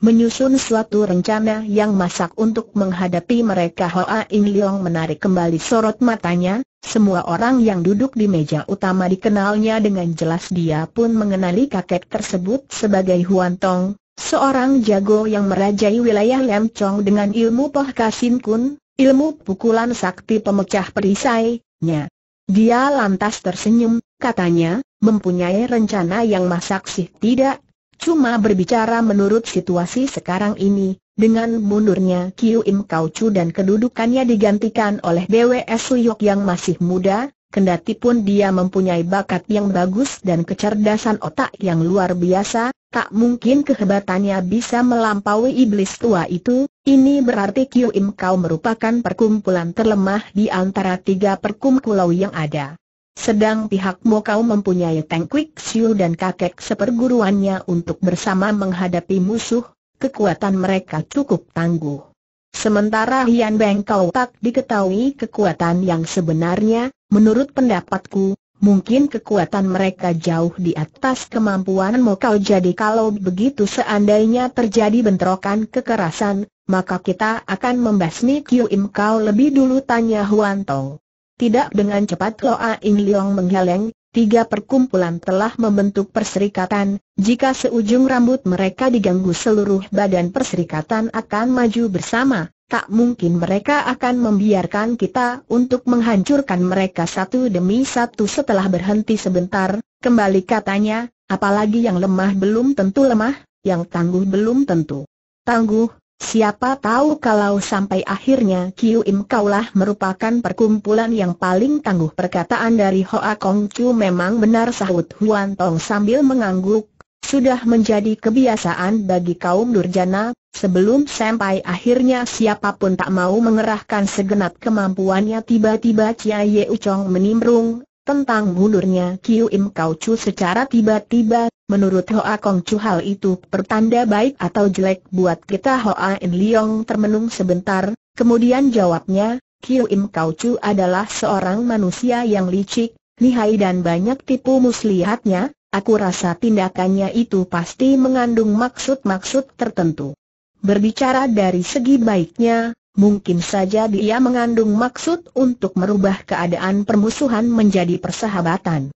menyusun suatu rencana yang masak untuk menghadapi mereka Hoa In Leong menarik kembali sorot matanya, semua orang yang duduk di meja utama dikenalnya dengan jelas dia pun mengenali kakek tersebut sebagai Huan Tong, seorang jago yang merajai wilayah Lem Chong dengan ilmu Poh Kasin Kun, ilmu pukulan sakti pemecah perisai-nya. Dia lantas tersenyum, katanya, mempunyai rencana yang masak sih tidak, cuma berbicara menurut situasi sekarang ini, dengan mundurnya Kiu Im Kau Chu dan kedudukannya digantikan oleh BWS Suyok yang masih muda, kendati pun dia mempunyai bakat yang bagus dan kecerdasan otak yang luar biasa, tak mungkin kehebatannya bisa melampaui iblis tua itu, ini berarti Kiu Im Kau merupakan perkumpulan terlemah di antara tiga perkumpulan yang ada. Sedang pihak Mo Kau mempunyai Teng Kwik Siu dan kakek seperguruannya untuk bersama menghadapi musuh, kekuatan mereka cukup tangguh. Sementara Hian Beng Kau tak diketahui kekuatan yang sebenarnya, menurut pendapatku, mungkin kekuatan mereka jauh di atas kemampuan Mokau jadi kalau begitu seandainya terjadi bentrokan kekerasan, maka kita akan membasmi Kiu Im Kau lebih dulu tanya Huan Tong. Tidak dengan cepat Loa In Leong menggeleng, tiga perkumpulan telah membentuk perserikatan, jika seujung rambut mereka diganggu seluruh badan perserikatan akan maju bersama, tak mungkin mereka akan membiarkan kita untuk menghancurkan mereka satu demi satu setelah berhenti sebentar, kembali katanya, apalagi yang lemah belum tentu lemah, yang tangguh belum tentu. Tangguh, Siapa tahu kalau sampai akhirnya Kiu Im Kaulah merupakan perkumpulan yang paling tangguh perkataan dari Hoa Kong Chu memang benar sahut Huan Tong sambil mengangguk. Sudah menjadi kebiasaan bagi kaum durjana, sebelum sampai akhirnya siapa pun tak mau mengerahkan segenap kemampuannya tiba-tiba Chia Ye Uchong menimbrung, tentang mundurnya Kiu Im Kau Chu secara tiba-tiba, menurut Hoa Kong Chu hal itu pertanda baik atau jelek buat kita Hoa In Leong termenung sebentar, kemudian jawabnya, Kiu Im Kau Chu adalah seorang manusia yang licik, lihai dan banyak tipu muslihatnya, aku rasa tindakannya itu pasti mengandung maksud-maksud tertentu. Berbicara dari segi baiknya, Mungkin saja dia mengandung maksud untuk merubah keadaan permusuhan menjadi persahabatan.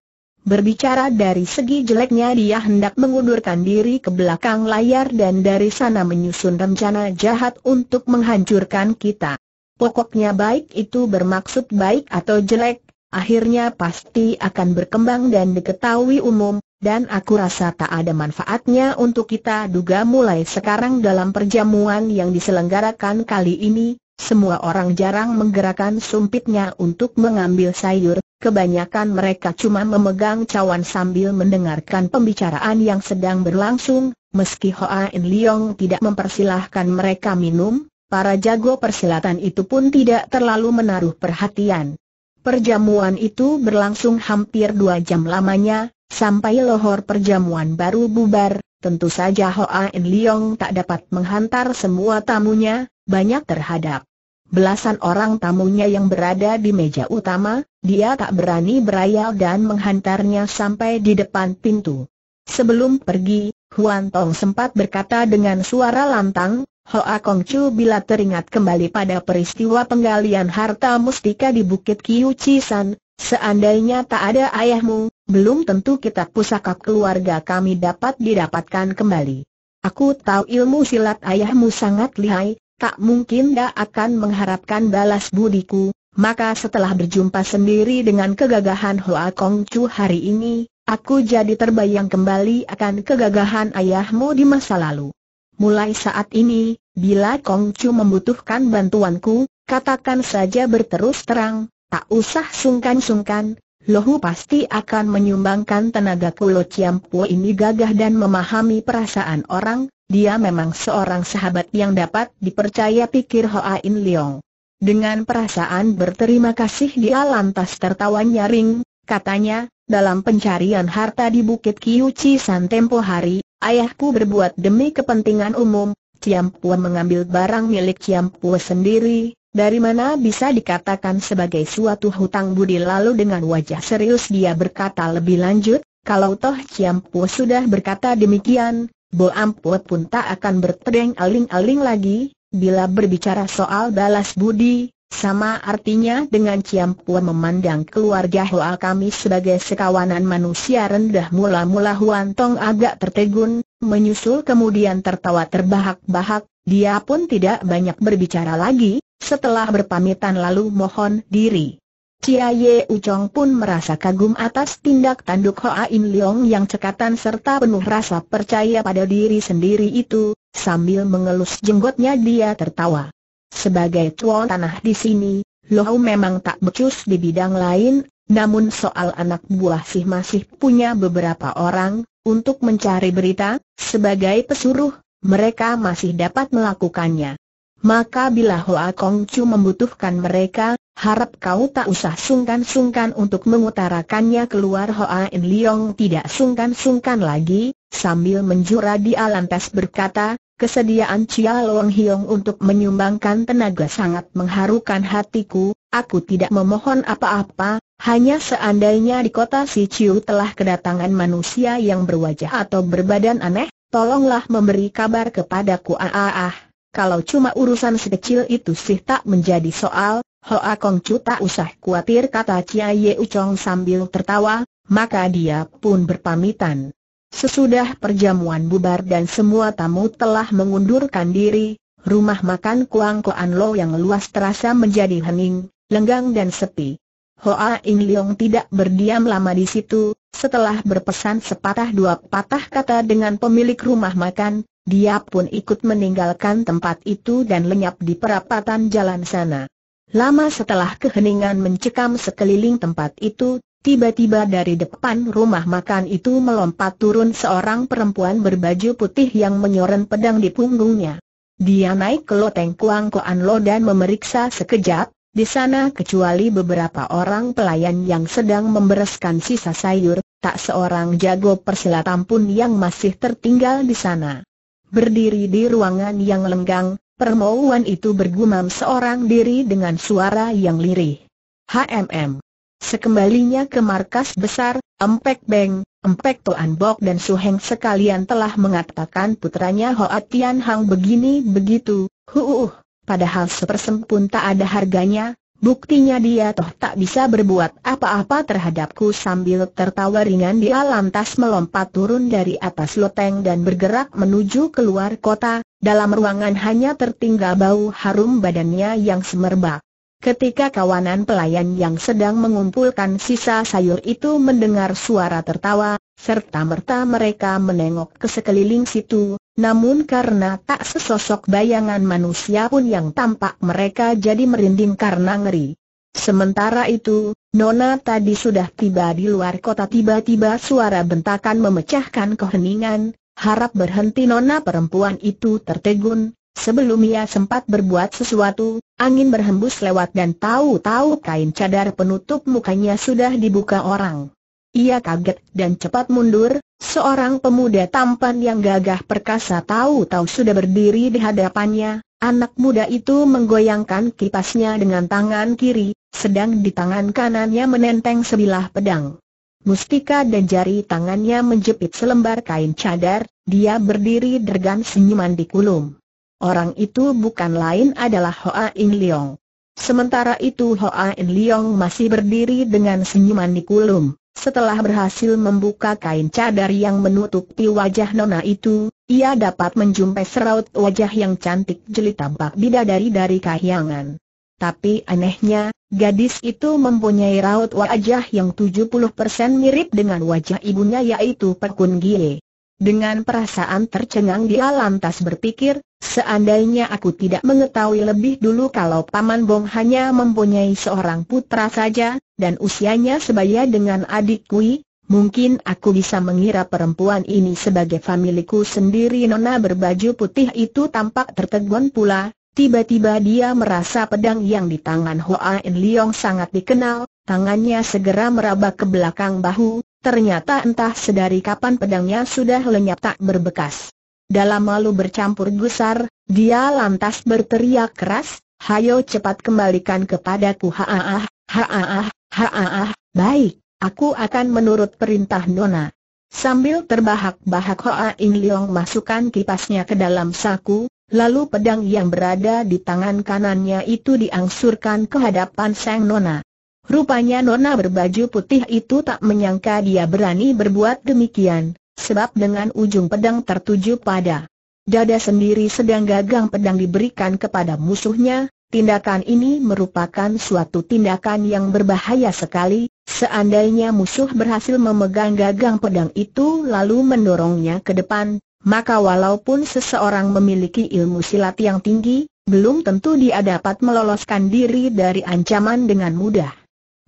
Berbicara dari segi jeleknya dia hendak mengundurkan diri ke belakang layar dan dari sana menyusun rencana jahat untuk menghancurkan kita. Pokoknya baik itu bermaksud baik atau jelek, akhirnya pasti akan berkembang dan diketahui umum, dan aku rasa tak ada manfaatnya untuk kita duga mulai sekarang dalam perjamuan yang diselenggarakan kali ini, semua orang jarang menggerakkan sumpitnya untuk mengambil sayur, kebanyakan mereka cuma memegang cawan sambil mendengarkan pembicaraan yang sedang berlangsung, meski Hoa In Leong tidak mempersilahkan mereka minum, para jago persilatan itu pun tidak terlalu menaruh perhatian. Perjamuan itu berlangsung hampir dua jam lamanya, Sampai lohor perjamuan baru bubar, tentu saja Hoa In Leong tak dapat menghantar semua tamunya, banyak terhadap belasan orang tamunya yang berada di meja utama, dia tak berani berayal dan menghantarnya sampai di depan pintu. Sebelum pergi, Huan Tong sempat berkata dengan suara lantang, Hoa Kong Chu bila teringat kembali pada peristiwa penggalian harta mustika di Bukit Kiu San, Seandainya tak ada ayahmu, belum tentu kita pusaka keluarga kami dapat didapatkan kembali. Aku tahu ilmu silat ayahmu sangat lihai, tak mungkin dah akan mengharapkan balas budiku, maka setelah berjumpa sendiri dengan kegagahan Hoa Kong Chu hari ini, aku jadi terbayang kembali akan kegagahan ayahmu di masa lalu. Mulai saat ini, bila Kong Chu membutuhkan bantuanku, katakan saja berterus terang, Tak usah sungkan-sungkan, Lohu pasti akan menyumbangkan tenaga Kulo Ciampu ini gagah dan memahami perasaan orang, dia memang seorang sahabat yang dapat dipercaya pikir Hoa In Leong. Dengan perasaan berterima kasih dia lantas tertawa nyaring, katanya, dalam pencarian harta di Bukit Kiuci San tempo hari, ayahku berbuat demi kepentingan umum, Ciampu mengambil barang milik Ciampu sendiri, dari mana bisa dikatakan sebagai suatu hutang budi? Lalu dengan wajah serius dia berkata lebih lanjut, kalau toh Ciampu sudah berkata demikian, Bo Ampu pun tak akan bertedeng aling-aling lagi, bila berbicara soal balas budi, sama artinya dengan Ciampu memandang keluarga Hoa kami sebagai sekawanan manusia rendah mula-mula Huan Tong agak tertegun, menyusul kemudian tertawa terbahak-bahak, dia pun tidak banyak berbicara lagi, setelah berpamitan lalu mohon diri. Cia Ye Ucong pun merasa kagum atas tindak tanduk Hoa In Leong yang cekatan serta penuh rasa percaya pada diri sendiri itu, sambil mengelus jenggotnya dia tertawa. Sebagai tuan tanah di sini, Loh memang tak becus di bidang lain, namun soal anak buah sih masih punya beberapa orang, untuk mencari berita, sebagai pesuruh, mereka masih dapat melakukannya. Maka bila Hoa Kong Chu membutuhkan mereka, harap kau tak usah sungkan-sungkan untuk mengutarakannya keluar. Hoa In Leong tidak sungkan-sungkan lagi, sambil menjura dia lantas berkata, kesediaan Chia Long Hiong untuk menyumbangkan tenaga sangat mengharukan hatiku, aku tidak memohon apa-apa, hanya seandainya di kota Si Chiu telah kedatangan manusia yang berwajah atau berbadan aneh, tolonglah memberi kabar kepadaku. Ah ah ah. Kalau cuma urusan sekecil itu sih tak menjadi soal, Hoa Kong Chu tak usah khawatir kata Chia Ye Uchong sambil tertawa, maka dia pun berpamitan. Sesudah perjamuan bubar dan semua tamu telah mengundurkan diri, rumah makan Kuang Koan Lo yang luas terasa menjadi hening, lenggang dan sepi. Hoa In Leong tidak berdiam lama di situ, setelah berpesan sepatah dua patah kata dengan pemilik rumah makan, dia pun ikut meninggalkan tempat itu dan lenyap di perapatan jalan sana. Lama setelah keheningan mencekam sekeliling tempat itu, tiba-tiba dari depan rumah makan itu melompat turun seorang perempuan berbaju putih yang menyoren pedang di punggungnya. Dia naik ke loteng Kuang Koan Lo dan memeriksa sekejap, di sana kecuali beberapa orang pelayan yang sedang membereskan sisa sayur, tak seorang jago persilatan pun yang masih tertinggal di sana. Berdiri di ruangan yang lenggang, permauan itu bergumam seorang diri dengan suara yang lirih. HMM. Sekembalinya ke markas besar, Empek Beng, Empek Toan Bok dan Suheng sekalian telah mengatakan putranya Hoa Tian Hang begini begitu, huuh, padahal sepersem pun tak ada harganya, Buktinya dia toh tak bisa berbuat apa-apa terhadapku sambil tertawa ringan dia lantas melompat turun dari atas loteng dan bergerak menuju keluar kota, dalam ruangan hanya tertinggal bau harum badannya yang semerbak. Ketika kawanan pelayan yang sedang mengumpulkan sisa sayur itu mendengar suara tertawa, serta merta mereka menengok ke sekeliling situ, namun karena tak sesosok bayangan manusia pun yang tampak mereka jadi merinding karena ngeri. Sementara itu, Nona tadi sudah tiba di luar kota tiba-tiba suara bentakan memecahkan keheningan, harap berhenti Nona perempuan itu tertegun, sebelum ia sempat berbuat sesuatu, angin berhembus lewat dan tahu-tahu kain cadar penutup mukanya sudah dibuka orang. Ia kaget dan cepat mundur, seorang pemuda tampan yang gagah perkasa tahu-tahu sudah berdiri di hadapannya, anak muda itu menggoyangkan kipasnya dengan tangan kiri, sedang di tangan kanannya menenteng sebilah pedang. Mustika dan jari tangannya menjepit selembar kain cadar, dia berdiri dergan senyuman di kulum. Orang itu bukan lain adalah Hoa In Leong. Sementara itu Hoa In Leong masih berdiri dengan senyuman di kulum. Setelah berhasil membuka kain cadar yang menutupi wajah nona itu, ia dapat menjumpai seraut wajah yang cantik jeli tampak bidadari dari kahyangan. Tapi anehnya, gadis itu mempunyai raut wajah yang 70% mirip dengan wajah ibunya yaitu Pekun Gie. Dengan perasaan tercengang dia lantas berpikir, seandainya aku tidak mengetahui lebih dulu kalau Paman Bong hanya mempunyai seorang putra saja, dan usianya sebaya dengan adik Kui, mungkin aku bisa mengira perempuan ini sebagai familiku sendiri. Nona berbaju putih itu tampak tertegun pula, tiba-tiba dia merasa pedang yang di tangan Hoa In Leong sangat dikenal, tangannya segera meraba ke belakang bahu, Ternyata entah sedari kapan pedangnya sudah lenyap tak berbekas. Dalam malu bercampur gusar, dia lantas berteriak keras, Hayo cepat kembalikan kepadaku haaah, haaah, haaah, baik, aku akan menurut perintah Nona. Sambil terbahak-bahak Hoa In Leong masukkan kipasnya ke dalam saku, lalu pedang yang berada di tangan kanannya itu diangsurkan ke hadapan Sang Nona. Rupanya Nona berbaju putih itu tak menyangka dia berani berbuat demikian, sebab dengan ujung pedang tertuju pada dada sendiri sedang gagang pedang diberikan kepada musuhnya, Tindakan ini merupakan suatu tindakan yang berbahaya sekali, seandainya musuh berhasil memegang gagang pedang itu lalu mendorongnya ke depan, maka walaupun seseorang memiliki ilmu silat yang tinggi, belum tentu dia dapat meloloskan diri dari ancaman dengan mudah.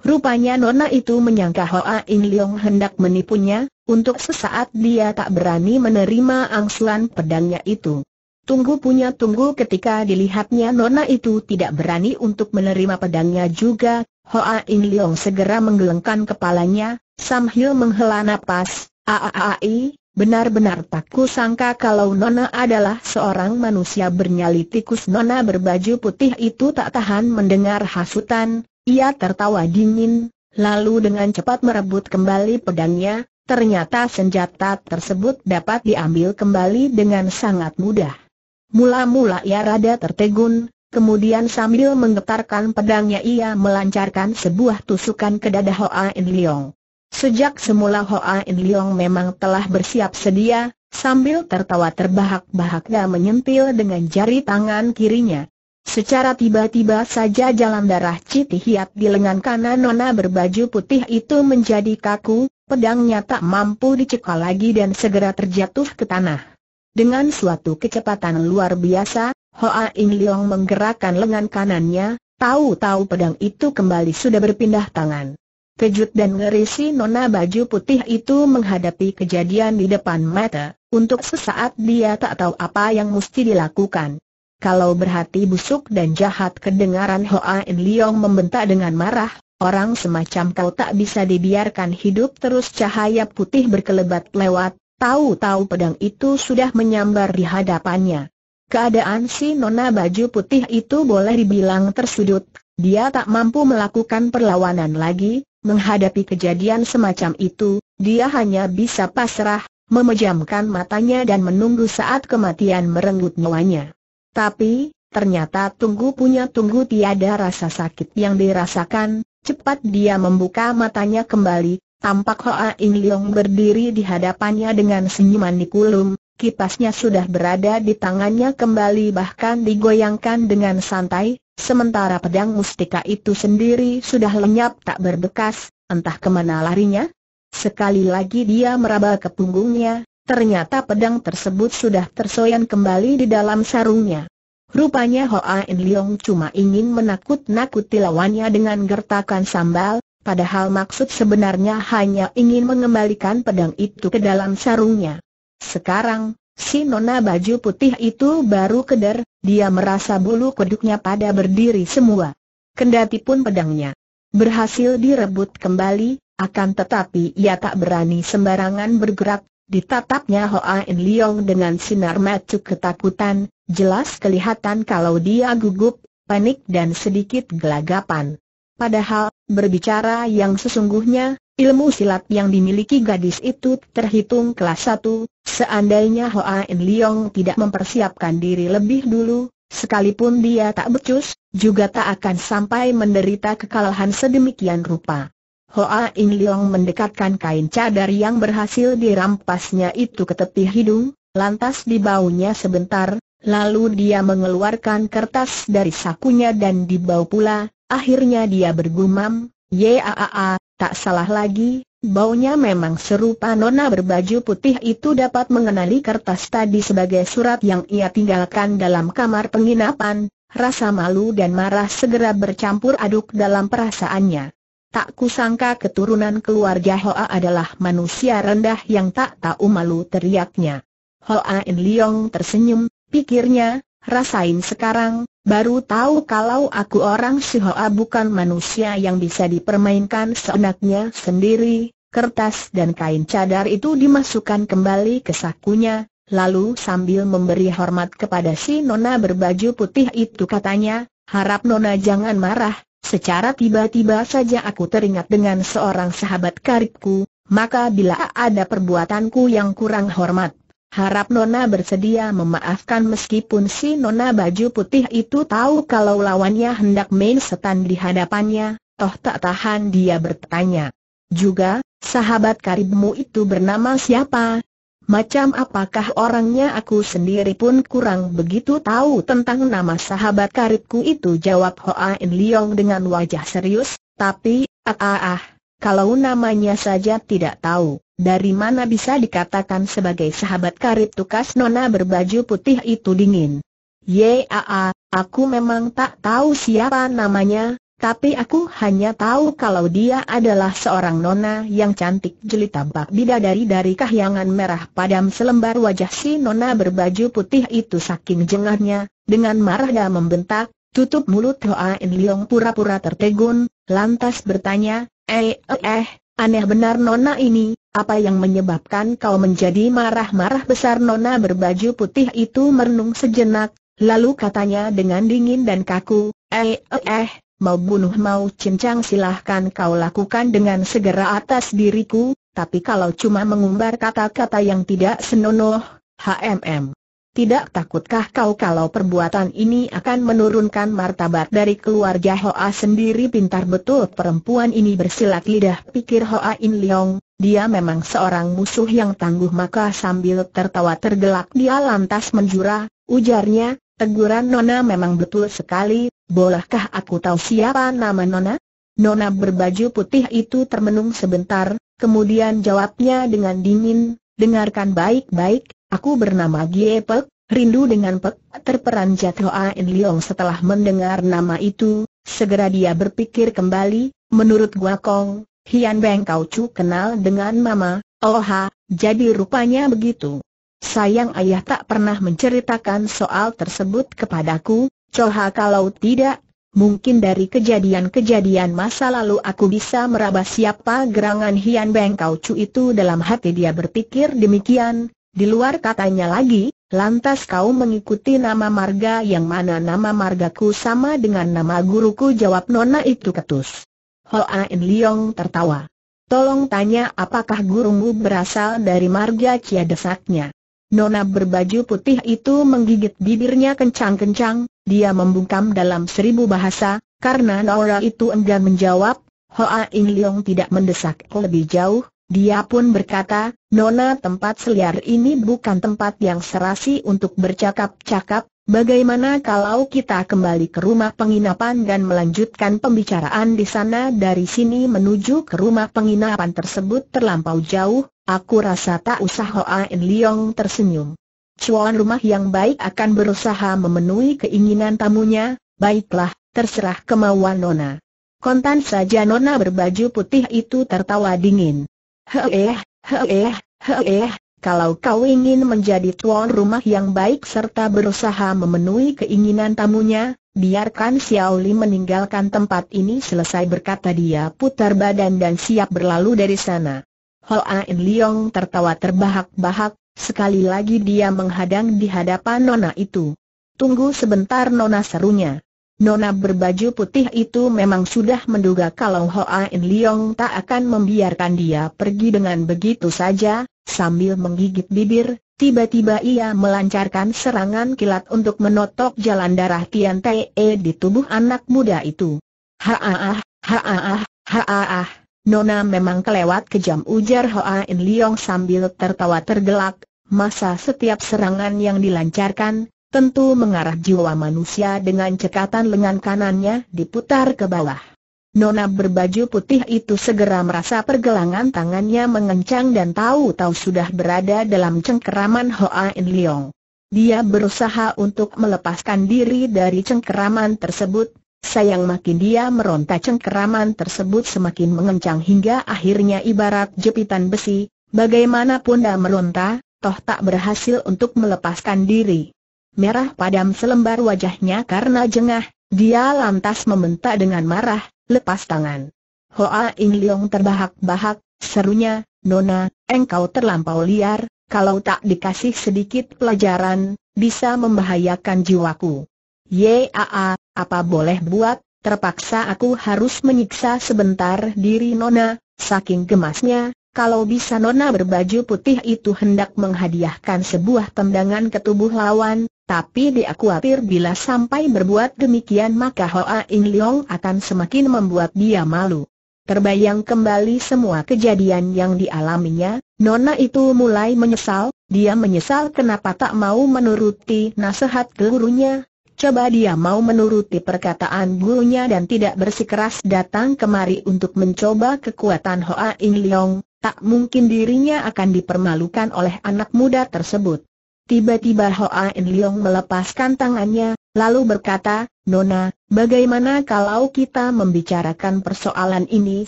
Rupanya nona itu menyangka Hoa In Leong hendak menipunya, untuk sesaat dia tak berani menerima angsuran pedangnya itu. Tunggu punya tunggu ketika dilihatnya nona itu tidak berani untuk menerima pedangnya juga, Hoa In Leong segera menggelengkan kepalanya, sambil menghela napas, aaai, benar-benar tak kusangka kalau nona adalah seorang manusia bernyali tikus nona berbaju putih itu tak tahan mendengar hasutan, ia tertawa dingin, lalu dengan cepat merebut kembali pedangnya, ternyata senjata tersebut dapat diambil kembali dengan sangat mudah. Mula-mula ia rada tertegun, kemudian sambil menggetarkan pedangnya ia melancarkan sebuah tusukan ke dada Hoa In Leong. Sejak semula Hoa In Leong memang telah bersiap sedia, sambil tertawa terbahak-bahak dan menyentil dengan jari tangan kirinya. Secara tiba-tiba saja jalan darah Citi Hiat di lengan kanan nona berbaju putih itu menjadi kaku, pedangnya tak mampu dicekal lagi dan segera terjatuh ke tanah. Dengan suatu kecepatan luar biasa, Hoa In Leong menggerakkan lengan kanannya, tahu-tahu pedang itu kembali sudah berpindah tangan. Kejut dan ngeri si nona baju putih itu menghadapi kejadian di depan mata, untuk sesaat dia tak tahu apa yang mesti dilakukan. Kalau berhati busuk dan jahat kedengaran Hoa In Leong membentak dengan marah, orang semacam kau tak bisa dibiarkan hidup terus cahaya putih berkelebat lewat, Tahu-tahu pedang itu sudah menyambar di hadapannya. Keadaan si nona baju putih itu boleh dibilang tersudut, dia tak mampu melakukan perlawanan lagi, menghadapi kejadian semacam itu, dia hanya bisa pasrah, memejamkan matanya dan menunggu saat kematian merenggut nyawanya. Tapi, ternyata tunggu punya tunggu tiada rasa sakit yang dirasakan, cepat dia membuka matanya kembali, Tampak Hoa In Leong berdiri di hadapannya dengan senyuman dikulum, kipasnya sudah berada di tangannya kembali bahkan digoyangkan dengan santai, sementara pedang mustika itu sendiri sudah lenyap tak berbekas, entah ke mana larinya. Sekali lagi dia meraba ke punggungnya, ternyata pedang tersebut sudah tersoyan kembali di dalam sarungnya. Rupanya Hoa In Leong cuma ingin menakut-nakuti lawannya dengan gertakan sambal, padahal maksud sebenarnya hanya ingin mengembalikan pedang itu ke dalam sarungnya. Sekarang, si nona baju putih itu baru keder, dia merasa bulu kuduknya pada berdiri semua. Kendati pun pedangnya berhasil direbut kembali, akan tetapi ia tak berani sembarangan bergerak, ditatapnya Hoa In Leong dengan sinar mata ketakutan, jelas kelihatan kalau dia gugup, panik dan sedikit gelagapan. Padahal, berbicara yang sesungguhnya, ilmu silat yang dimiliki gadis itu terhitung kelas satu, seandainya Hoa In Leong tidak mempersiapkan diri lebih dulu, sekalipun dia tak becus, juga tak akan sampai menderita kekalahan sedemikian rupa. Hoa In Leong mendekatkan kain cadar yang berhasil dirampasnya itu ke tepi hidung, lantas dibaunya sebentar, lalu dia mengeluarkan kertas dari sakunya dan dibau pula, Akhirnya dia bergumam, Yaa, tak salah lagi, baunya memang serupa nona berbaju putih itu dapat mengenali kertas tadi sebagai surat yang ia tinggalkan dalam kamar penginapan, rasa malu dan marah segera bercampur aduk dalam perasaannya. Tak kusangka keturunan keluarga Hoa adalah manusia rendah yang tak tahu malu teriaknya. Hoa In Leong tersenyum, pikirnya, rasain sekarang, Baru tahu kalau aku orang Sihoa bukan manusia yang bisa dipermainkan seenaknya sendiri. Kertas dan kain cadar itu dimasukkan kembali ke sakunya, lalu sambil memberi hormat kepada si nona berbaju putih itu katanya, harap nona jangan marah, secara tiba-tiba saja aku teringat dengan seorang sahabat karibku, maka bila ada perbuatanku yang kurang hormat, Harap Nona bersedia memaafkan meskipun si Nona baju putih itu tahu kalau lawannya hendak main setan di hadapannya, toh tak tahan dia bertanya. Juga, sahabat karibmu itu bernama siapa? Macam apakah orangnya aku sendiri pun kurang begitu tahu tentang nama sahabat karibku itu jawab Hoa In Leong dengan wajah serius, tapi, ah ah ah, kalau namanya saja tidak tahu, dari mana bisa dikatakan sebagai sahabat karib tukas nona berbaju putih itu dingin. Ye a, aku memang tak tahu siapa namanya, tapi aku hanya tahu kalau dia adalah seorang nona yang cantik jeli tampak bidadari dari kahyangan merah padam selembar wajah si nona berbaju putih itu saking jengahnya, dengan marah dan membentak, tutup mulut Hoa In Leong pura-pura tertegun, lantas bertanya, eh eh eh, aneh benar nona ini, apa yang menyebabkan kau menjadi marah-marah besar? Nona berbaju putih itu merenung sejenak, lalu katanya dengan dingin dan kaku, eh eh eh, mau bunuh mau cincang silahkan kau lakukan dengan segera atas diriku, tapi kalau cuma mengumbar kata-kata yang tidak senonoh, HMM. Tidak takutkah kau kalau perbuatan ini akan menurunkan martabat dari keluarga Hoa sendiri? Pintar betul perempuan ini bersilat lidah pikir Hoa In Leong, dia memang seorang musuh yang tangguh maka sambil tertawa tergelak dia lantas menjura, ujarnya, teguran Nona memang betul sekali, Bolehkah aku tahu siapa nama Nona? Nona berbaju putih itu termenung sebentar, kemudian jawabnya dengan dingin, dengarkan baik-baik, aku bernama Gie Pek, rindu dengan Pek, terperanjat Hoa In Leong setelah mendengar nama itu, segera dia berpikir kembali, menurut Gua Kong, Hian Beng Kau Chu kenal dengan Mama, oh jadi rupanya begitu. Sayang ayah tak pernah menceritakan soal tersebut kepadaku, Coha kalau tidak, mungkin dari kejadian-kejadian masa lalu aku bisa meraba siapa gerangan Hian Beng Kau Chu itu dalam hati dia berpikir demikian, di luar katanya lagi, lantas kau mengikuti nama marga yang mana nama margaku sama dengan nama guruku jawab nona itu ketus. Hoa In Leong tertawa. Tolong tanya apakah gurumu berasal dari marga Cia desaknya. Nona berbaju putih itu menggigit bibirnya kencang-kencang, dia membungkam dalam seribu bahasa, karena Nora itu enggan menjawab, Hoa In Leong tidak mendesak lebih jauh, dia pun berkata, Nona tempat seliar ini bukan tempat yang serasi untuk bercakap-cakap, bagaimana kalau kita kembali ke rumah penginapan dan melanjutkan pembicaraan di sana dari sini menuju ke rumah penginapan tersebut terlampau jauh, Aku rasa tak usah Hoa In Leong tersenyum. Cuan rumah yang baik akan berusaha memenuhi keinginan tamunya, baiklah, terserah kemauan Nona. Kontan saja Nona berbaju putih itu tertawa dingin. Heeh, heeh, heeh, kalau kau ingin menjadi tuan rumah yang baik serta berusaha memenuhi keinginan tamunya, biarkan Xiao Li meninggalkan tempat ini selesai berkata dia putar badan dan siap berlalu dari sana. Hoa In Leong tertawa terbahak-bahak, sekali lagi dia menghadang di hadapan nona itu. Tunggu sebentar nona serunya. Nona berbaju putih itu memang sudah menduga kalau Hoa In Leong tak akan membiarkan dia pergi dengan begitu saja, sambil menggigit bibir, tiba-tiba ia melancarkan serangan kilat untuk menotok jalan darah Tian Te di tubuh anak muda itu. Ha-ah, ha-ah, ha-ah, Nona memang kelewat kejam ujar Hoa In Leong sambil tertawa tergelak, masa setiap serangan yang dilancarkan, tentu mengarah jiwa manusia dengan cekatan lengan kanannya diputar ke bawah. Nona berbaju putih itu segera merasa pergelangan tangannya mengencang dan tahu-tahu sudah berada dalam cengkeraman Hoa In Leong. Dia berusaha untuk melepaskan diri dari cengkeraman tersebut, Sayang makin dia meronta cengkeraman tersebut semakin mengencang hingga akhirnya ibarat jepitan besi, bagaimanapun dia meronta, toh tak berhasil untuk melepaskan diri. Merah padam selembar wajahnya karena jengah, dia lantas membentak dengan marah, lepas tangan. Hoa In Leong terbahak-bahak, serunya, Nona, engkau terlampau liar, kalau tak dikasih sedikit pelajaran, bisa membahayakan jiwaku. Yaa, apa boleh buat, terpaksa aku harus menyiksa sebentar diri Nona, saking gemasnya, kalau bisa Nona berbaju putih itu hendak menghadiahkan sebuah tendangan ke tubuh lawan, tapi dia khawatir bila sampai berbuat demikian maka Hoa In Leong akan semakin membuat dia malu. Terbayang kembali semua kejadian yang dialaminya, Nona itu mulai menyesal, dia menyesal kenapa tak mau menuruti nasihat gurunya, Coba dia mau menuruti perkataan gurunya dan tidak bersikeras datang kemari untuk mencoba kekuatan Hoa In Leong, tak mungkin dirinya akan dipermalukan oleh anak muda tersebut. Tiba-tiba Hoa In Leong melepaskan tangannya, lalu berkata, Nona, bagaimana kalau kita membicarakan persoalan ini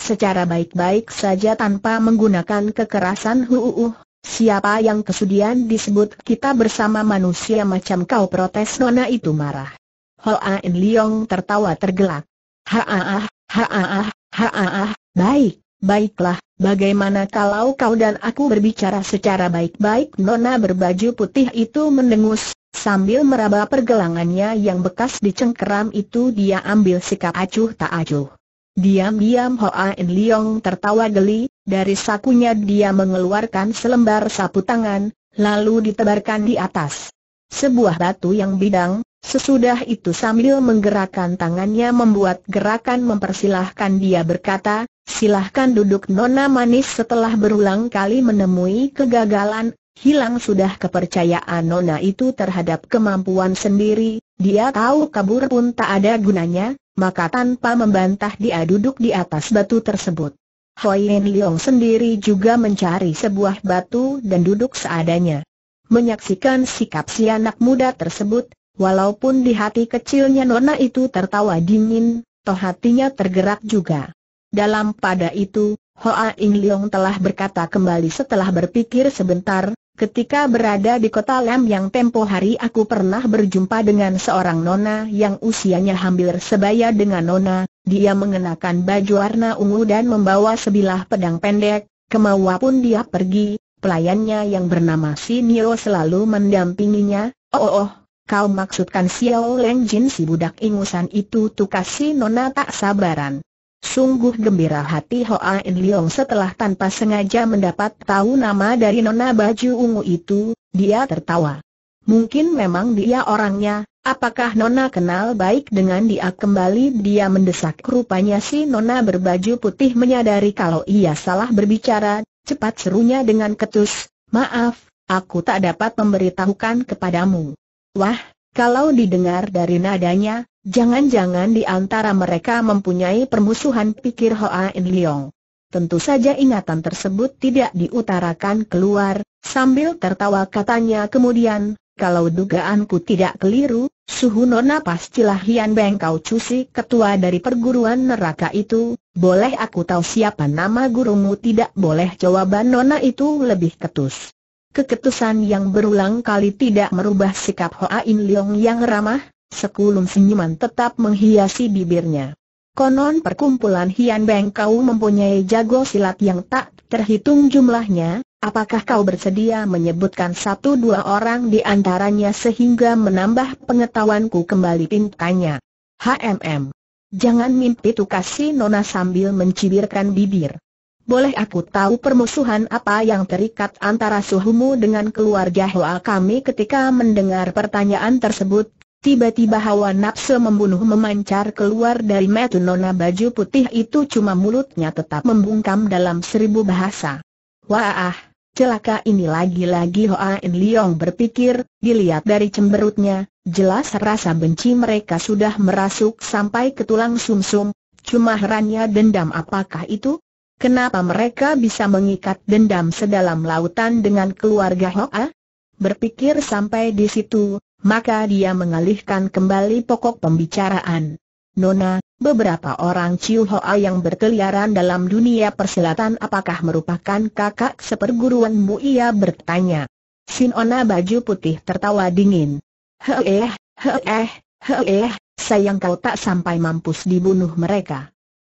secara baik-baik saja tanpa menggunakan kekerasan huuuh? Siapa yang kesudian disebut kita bersama manusia macam kau protes nona itu marah. Hoa In Leong tertawa tergelak. Haa, haa, haa, baik, baiklah, bagaimana kalau kau dan aku berbicara secara baik-baik nona berbaju putih itu mendengus, sambil meraba pergelangannya yang bekas dicengkeram itu dia ambil sikap acuh tak acuh. Diam-diam Hoa In Leong tertawa geli, dari sakunya dia mengeluarkan selembar sapu tangan, lalu ditebarkan di atas. Sebuah batu yang bidang, sesudah itu sambil menggerakkan tangannya membuat gerakan mempersilahkan dia berkata, silahkan duduk nona manis setelah berulang kali menemui kegagalan, hilang sudah kepercayaan nona itu terhadap kemampuan sendiri, dia tahu kabur pun tak ada gunanya, maka tanpa membantah dia duduk di atas batu tersebut. Hoyen Leong sendiri juga mencari sebuah batu dan duduk seadanya. Menyaksikan sikap si anak muda tersebut, walaupun di hati kecilnya nona itu tertawa dingin, toh hatinya tergerak juga. Dalam pada itu, Hoa In Leong telah berkata kembali setelah berpikir sebentar, Ketika berada di kota Lem yang tempo hari aku pernah berjumpa dengan seorang nona yang usianya hampir sebaya dengan nona, dia mengenakan baju warna ungu dan membawa sebilah pedang pendek, kemauapun dia pergi, pelayannya yang bernama Sinio selalu mendampinginya, oh oh, oh kau maksudkan Xiao Leng Jin si budak ingusan itu? Tukasi nona tak sabaran. Sungguh gembira hati Hoa In Leong setelah tanpa sengaja mendapat tahu nama dari nona baju ungu itu, dia tertawa. Mungkin memang dia orangnya, apakah nona kenal baik dengan dia kembali dia mendesak rupanya si nona berbaju putih menyadari kalau ia salah berbicara, cepat serunya dengan ketus, maaf, aku tak dapat memberitahukan kepadamu. Wah, kalau didengar dari nadanya, Jangan-jangan di antara mereka mempunyai permusuhan pikir Hoa In Leong. Tentu saja ingatan tersebut tidak diutarakan keluar, sambil tertawa katanya kemudian, kalau dugaanku tidak keliru, suhu nona pastilah Hian Beng Kau Cusi ketua dari perguruan neraka itu, boleh aku tahu siapa nama gurumu tidak boleh jawaban nona itu lebih ketus. Keketusan yang berulang kali tidak merubah sikap Hoa In Leong yang ramah, Sekulum senyuman tetap menghiasi bibirnya. Konon perkumpulan Hian Beng kau mempunyai jago silat yang tak terhitung jumlahnya, apakah kau bersedia menyebutkan satu dua orang di antaranya sehingga menambah pengetahuanku kembali pintanya. HMM. Jangan mimpi tukasi nona sambil mencibirkan bibir. Boleh aku tahu permusuhan apa yang terikat antara suhumu dengan keluarga Hoa kami ketika mendengar pertanyaan tersebut, Tiba-tiba hawa nafsu membunuh memancar keluar dari metu nona baju putih itu cuma mulutnya tetap membungkam dalam seribu bahasa. Wah, celaka ini lagi-lagi Hoa In Leong berpikir, dilihat dari cemberutnya, jelas rasa benci mereka sudah merasuk sampai ke tulang sumsum, cuma herannya dendam apakah itu? Kenapa mereka bisa mengikat dendam sedalam lautan dengan keluarga Hoa? Berpikir sampai di situ, maka dia mengalihkan kembali pokok pembicaraan. Nona, beberapa orang Ciu Hoa yang berkeliaran dalam dunia persilatan apakah merupakan kakak seperguruanmu ia bertanya. Sin Ona baju putih tertawa dingin. Heeh, heeh, heeh, sayang kau tak sampai mampus dibunuh mereka.